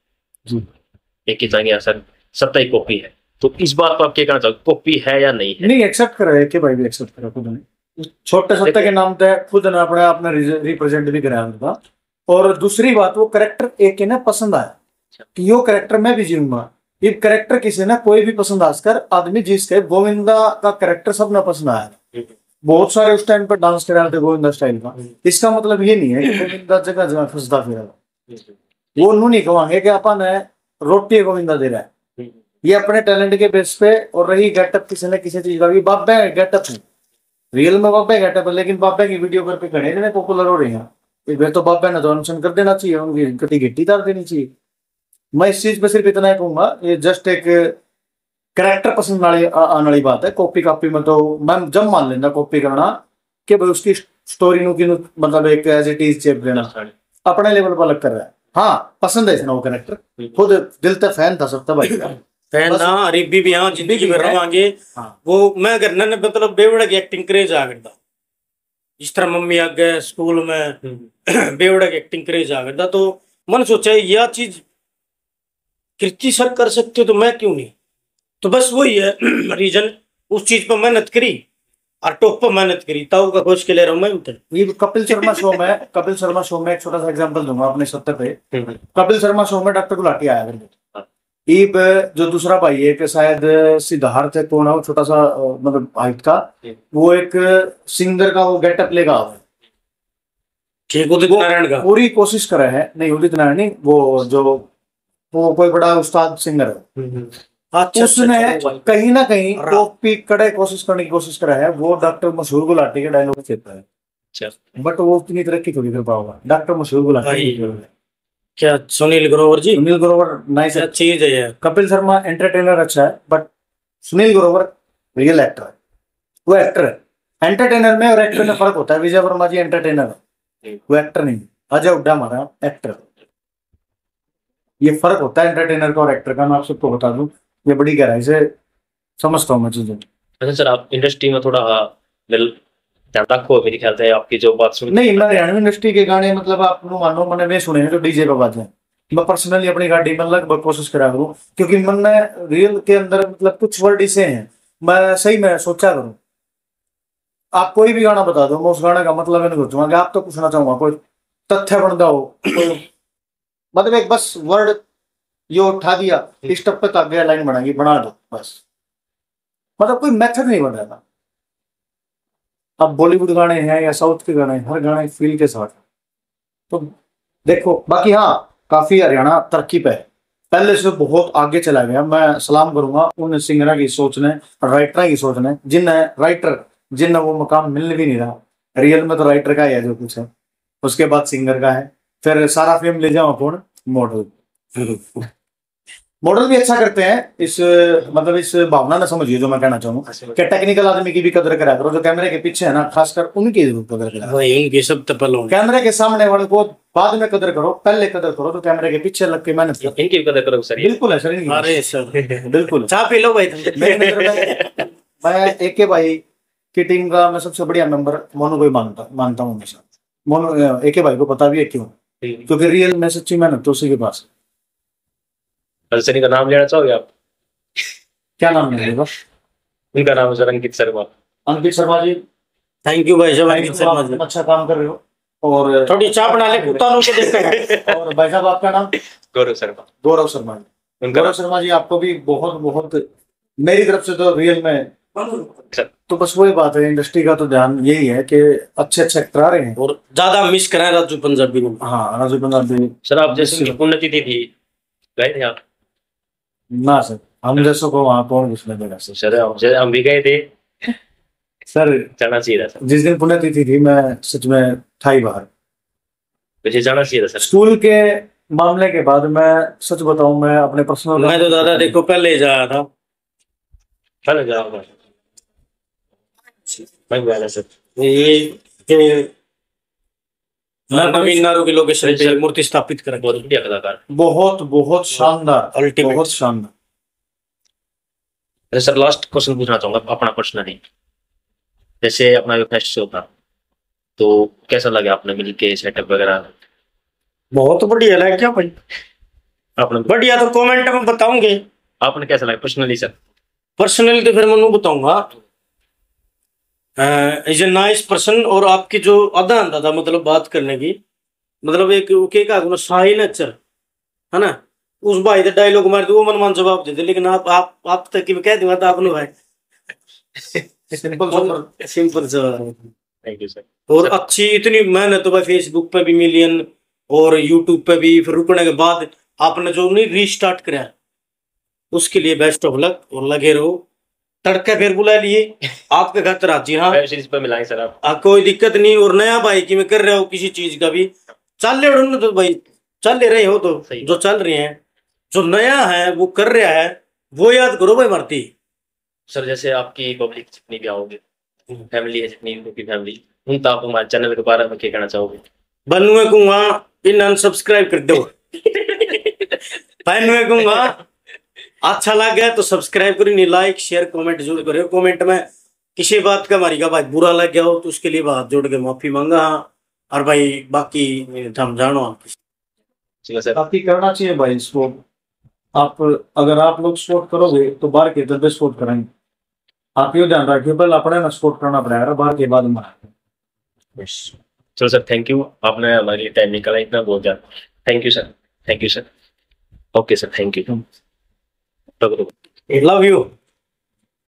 एक ही चाहिए सर सत्ता ही कॉपी है। तो इस बात पर आप क्या कहना चाहोगे कॉपी है या नहीं है? नहीं एक्सेप्ट करा है कि भाई भी एक्सेप्ट करा खुद ने छोटे सत्ता के नाम पे खुद ने अपने आप ने रिप्रेजेंट भी कराया था और दूसरी बात वो करेक्टर एक है ना पसंद आया। कि यो करेक्टर मैं भी जीऊँगा। ये करेक्टर किसी ना कोई भी पसंद आकर आदमी जिसके गोविंदा का करेक्टर सब ना पसंद आया। बहुत सारे उस टाइम पर डांस करा रहे थे गोविंदा स्टाइल का। इसका मतलब ये नहीं है कि गोविंदा जगह जगह फंसता फिर। वो नू नहीं कहेंगे कि अपन है रोटी गोविंदा दे रहा है। ये अपने टैलेंट के बेस पे और रही गेटअप किसी न किसी चीज़ का भी। बाबा गेटअप है। रियल में बाबा गेटअप है, लेकिन बाबा की वीडियो पे खड़े पॉपुलर हो रहे हैं। तो बाबा ने तो अनशन कर देना चाहिए, उनकी गिट्टी डाल देनी चाहिए। मैं इस चीज़ पे सिर्फ़ इतना ही कहूँगा ये जस्ट एक करेक्टर पसंद वाली आने वाली बात है कॉपी कॉपी में तो मैं जब मान लेना कॉपी करना कि भाई उसकी स्टोरी नु की मतलब एक एज इट इज़ चेप देना। अपने लेवल पर अलग कर रहा है। हाँ पसंद है वो करेक्टर खुद दिल तक फ़ैन था सबका भाई फ़ैन बस- ना रिब्बी भी हाँ ज़िंदगी में है। रवांगे हाँ। वो मैं करना ने मतलब बेवड़ा की एक्टिंग क्रेज आ गया जिस तरह मम्मी आ गए स्कूल में बेवड़ा की एक्टिंग क्रेज आ गया तो मन सोचा यह चीज़ कृति सर कर सकते हो तो मैं क्यों नहीं? तो बस वही है रीजन उस चीज़ पर मेहनत करी और टॉप पर मेहनत करी। ताऊ का खोज के ले रहा हूँ मैं उधर? ये कपिल शर्मा शो में कपिल शर्मा शो में एक छोटा सा एग्जांपल दूँगा अपने सत्य पे। कपिल शर्मा शो में डॉक्टर गुलाटी आया करके हाँ। ईब जो दूसरा भाई है कि शायद सिद्धार्थ है कौन है छोटा सा मतलब हाइट का हम्म। वो एक सिंगर का वो गेटअप लेगा ठीक उदित नारायण का। पूरी कोशिश कर रहे हैं नहीं उदित नारायण नहीं वो जो वो कोई बड़ा उस्ताद सिंगर है। अच्छा उसने अच्छा, अच्छा। कहीं ना कहीं रा- कॉपी कड़े कोशिश करने की कोशिश करा है। वो डॉक्टर मशहूर गुलाटी के डायलॉग कहता है। अच्छा। बट वो उतनी तरक्की थोड़ी कर पाओगा। डॉक्टर मशहूर गुलाटी क्या सुनील ग्रोवर जी? सुनील ग्रोवर नाइस क्या चीज़ है ये? कपिल शर्मा एंटरटेनर अच्छा है but Sunil Grover real actor है। वो एक्टर है। एंटरटेनर में और एक्टर में फ़र्क होता है। विजय वर्मा जी एंटरटेनर है। वो एक्टर नहीं अजय उड्डा हमारा एक्टर ये फ़र्क होता है एंटरटेनर का और एक्टर का मैं आप सबको बता दूँ ये बड़ी गहराई से समझता हूँ मैं चीज़ें। अच्छा सर आप इंडस्ट्री में थोड़ा रखो मेरे ख्याल से आपकी जो बात सुन नहीं मैं हरियाणवी इंडस्ट्री के गाने मतलब आप मानो मैंने वे सुने हैं जो डीजे पे बाजे मैं पर्सनली अपनी गाड़ी में लगभग कोशिश करा करूँ क्योंकि मन में रियल के अंदर मतलब कुछ वर्ड ऐसे हैं। मैं सही में सोचा करूँ। आप कोई भी गाना बता दो मैं उस गाने का मतलब नहीं सोचूँगा कि आप तो पूछना चाहूँगा कोई तथ्य बन दो कोई मतलब एक बस वर्ड यो उठा दिया इस स्टेप पे तक गया लाइन बनाएगी बना दो बस। मतलब कोई मेथड नहीं बन रहा था। अब बॉलीवुड गाने हैं या साउथ के गाने हर गाने फील के साथ। तो देखो बाकी हाँ काफ़ी हरियाणा तरक्की पे है। पहले से बहुत आगे चला गया। मैं सलाम करूँगा उन सिंगरों की सोच ने राइटर की सोच ने जिन्हें राइटर जिन्हें वो मकाम मिल भी नहीं रहा। रियल में तो राइटर का ही है जो कुछ है। उसके बाद सिंगर का है। फिर सारा फेम ले जाओ कौन मॉडल मॉडल भी अच्छा करते हैं। इस मतलब इस भावना ना समझिए जो मैं कहना चाहूँगा कि टेक्निकल आदमी की भी कदर करा करो। जो कैमरे के पीछे है ना खासकर उनकी कदर करा करो। वही सब तपल होंगे। कैमरे के सामने वाले को बाद में कदर करो पहले कदर करो तो कैमरे के पीछे लग के मेहनत करो। इनकी भी कदर करो सर। बिल्कुल है सर अरे सर। बिल्कुल। चाय पी लो भाई। में एक के भाई की टीम का मैं सबसे बढ़िया मेंबर मोनू को मानता मानता हूँ हमेशा। मोनू एक के भाई को पता भी है क्यों? क्योंकि रियल में सच्ची मेहनत तो उसी के पास। सर नाम लेना चाहोगे आप? क्या नाम है उनका नाम है sir Ankit Sharma. Ankit Sharma ji thank you भाई साहब अंकित शर्मा जी। अच्छा काम कर रहे हो। और थोड़ी चाय बना ले कुत्ता लोग के देखते हैं। और भाई साहब आपका नाम? गौरव शर्मा। गौरव शर्मा जी। गौरव शर्मा जी आपको भी बहुत बहुत मेरी तरफ़ से तो रियल में तो बस वही बात है इंडस्ट्री का तो ध्यान यही है कि अच्छे अच्छे एक्टर आ रहे हैं। और ज़्यादा मिस कराए राजू पंजाबी ने। हाँ राजू पंजाबी ने। सर आप जैसे उनकी पुण्यतिथि थी गए थे आप? ना सर हम जैसों को वहाँ कौन घुसने देगा सर? सर हम भी गए थे। सर जाना चाहिए था जिस दिन पुण्यतिथि थी मैं सच में था ही बाहर। वैसे जाना चाहिए था सर। स्कूल के मामले के बाद मैं सच बताऊँ मैं अपने पर्सनल मैं तो दादा देखो पहले जा रहा था। पहले मैं गया था। के लोकेशन पे मूर्ति स्थापित करा बहुत बढ़िया कलाकार बहुत बहुत शानदार अल्टीमेट बहुत शानदार सर लास्ट क्वेश्चन पूछना चाहूँगा अपना पर्सनली जैसे अपना जो फ़र्स्ट शो था तो कैसा लगा आपने मिल के सेटअप वगैरह बहुत बढ़िया लगा क्या भाई आपने बढ़िया तो कमेंट में बताऊँगे आपने कैसा लगा पर्सनली सर पर्सनली तो फिर मैं बताऊँगा इज़ ए नाइस पर्सन और आपकी जो अदा आंदा था मतलब बात करने की मतलब एक के का गुना शाही नचर है ना? उस भाई डायलॉग मार दो वो मन मान जवाब देते लेकिन आप आप आप तक की कह दूँगा तो आपने भाई। सिंपल जवाब। थैंक यू सर और अच्छी इतनी मेहनत तो भाई फेसबुक पे भी मिलियन और यूट्यूब पे भी फिर रुकने के बाद आपने जो नहीं रीस्टार्ट कराया उसके लिए बेस्ट ऑफ़ लक और लगे रहो। तड़के फिर बुला लिए। आपके घर तो राज़ी हाँ पर मिलाएँगे सर आप कोई दिक्कत नहीं और नया भाई की में कर रहे हो किसी चीज़ का भी? चल ले तो भाई चल ले रहे हो तो जो चल रहे हैं जो नया है वो कर रहा है वो याद करो भाई मरती। सर जैसे आपकी पब्लिक जितनी भी आओगे फैमिली है जितनी उनकी फैमिली उन तो आप हमारे चैनल के बारे में क्या कहना चाहोगे? बनुए कहूँगा इन अनसब्सक्राइब कर दो। पहनुए कहूँगा अच्छा लग गया तो सब्सक्राइब करो नहीं लाइक शेयर कमेंट ज़रूर करो कमेंट में किसी बात का हमारी का भाई बुरा लग गया हो तो उसके लिए हाथ जोड़ के माफ़ी मांगा। हाँ और भाई बाकी हम जानो आपकी करना चाहिए भाई स्पोर्ट आप अगर आप लोग स्पोर्ट करोगे तो बाहर के दबे स्पोर्ट करेंगे आप ये ध्यान रखिए पहले अपने ना स्पोर्ट करना पड़ेगा बाहर के बाद हमारा चलो सर थैंक यू आपने हमारे लिए टाइम निकाला इतना बहुत ज़्यादा thank you sir thank you sir okay sir thank you love you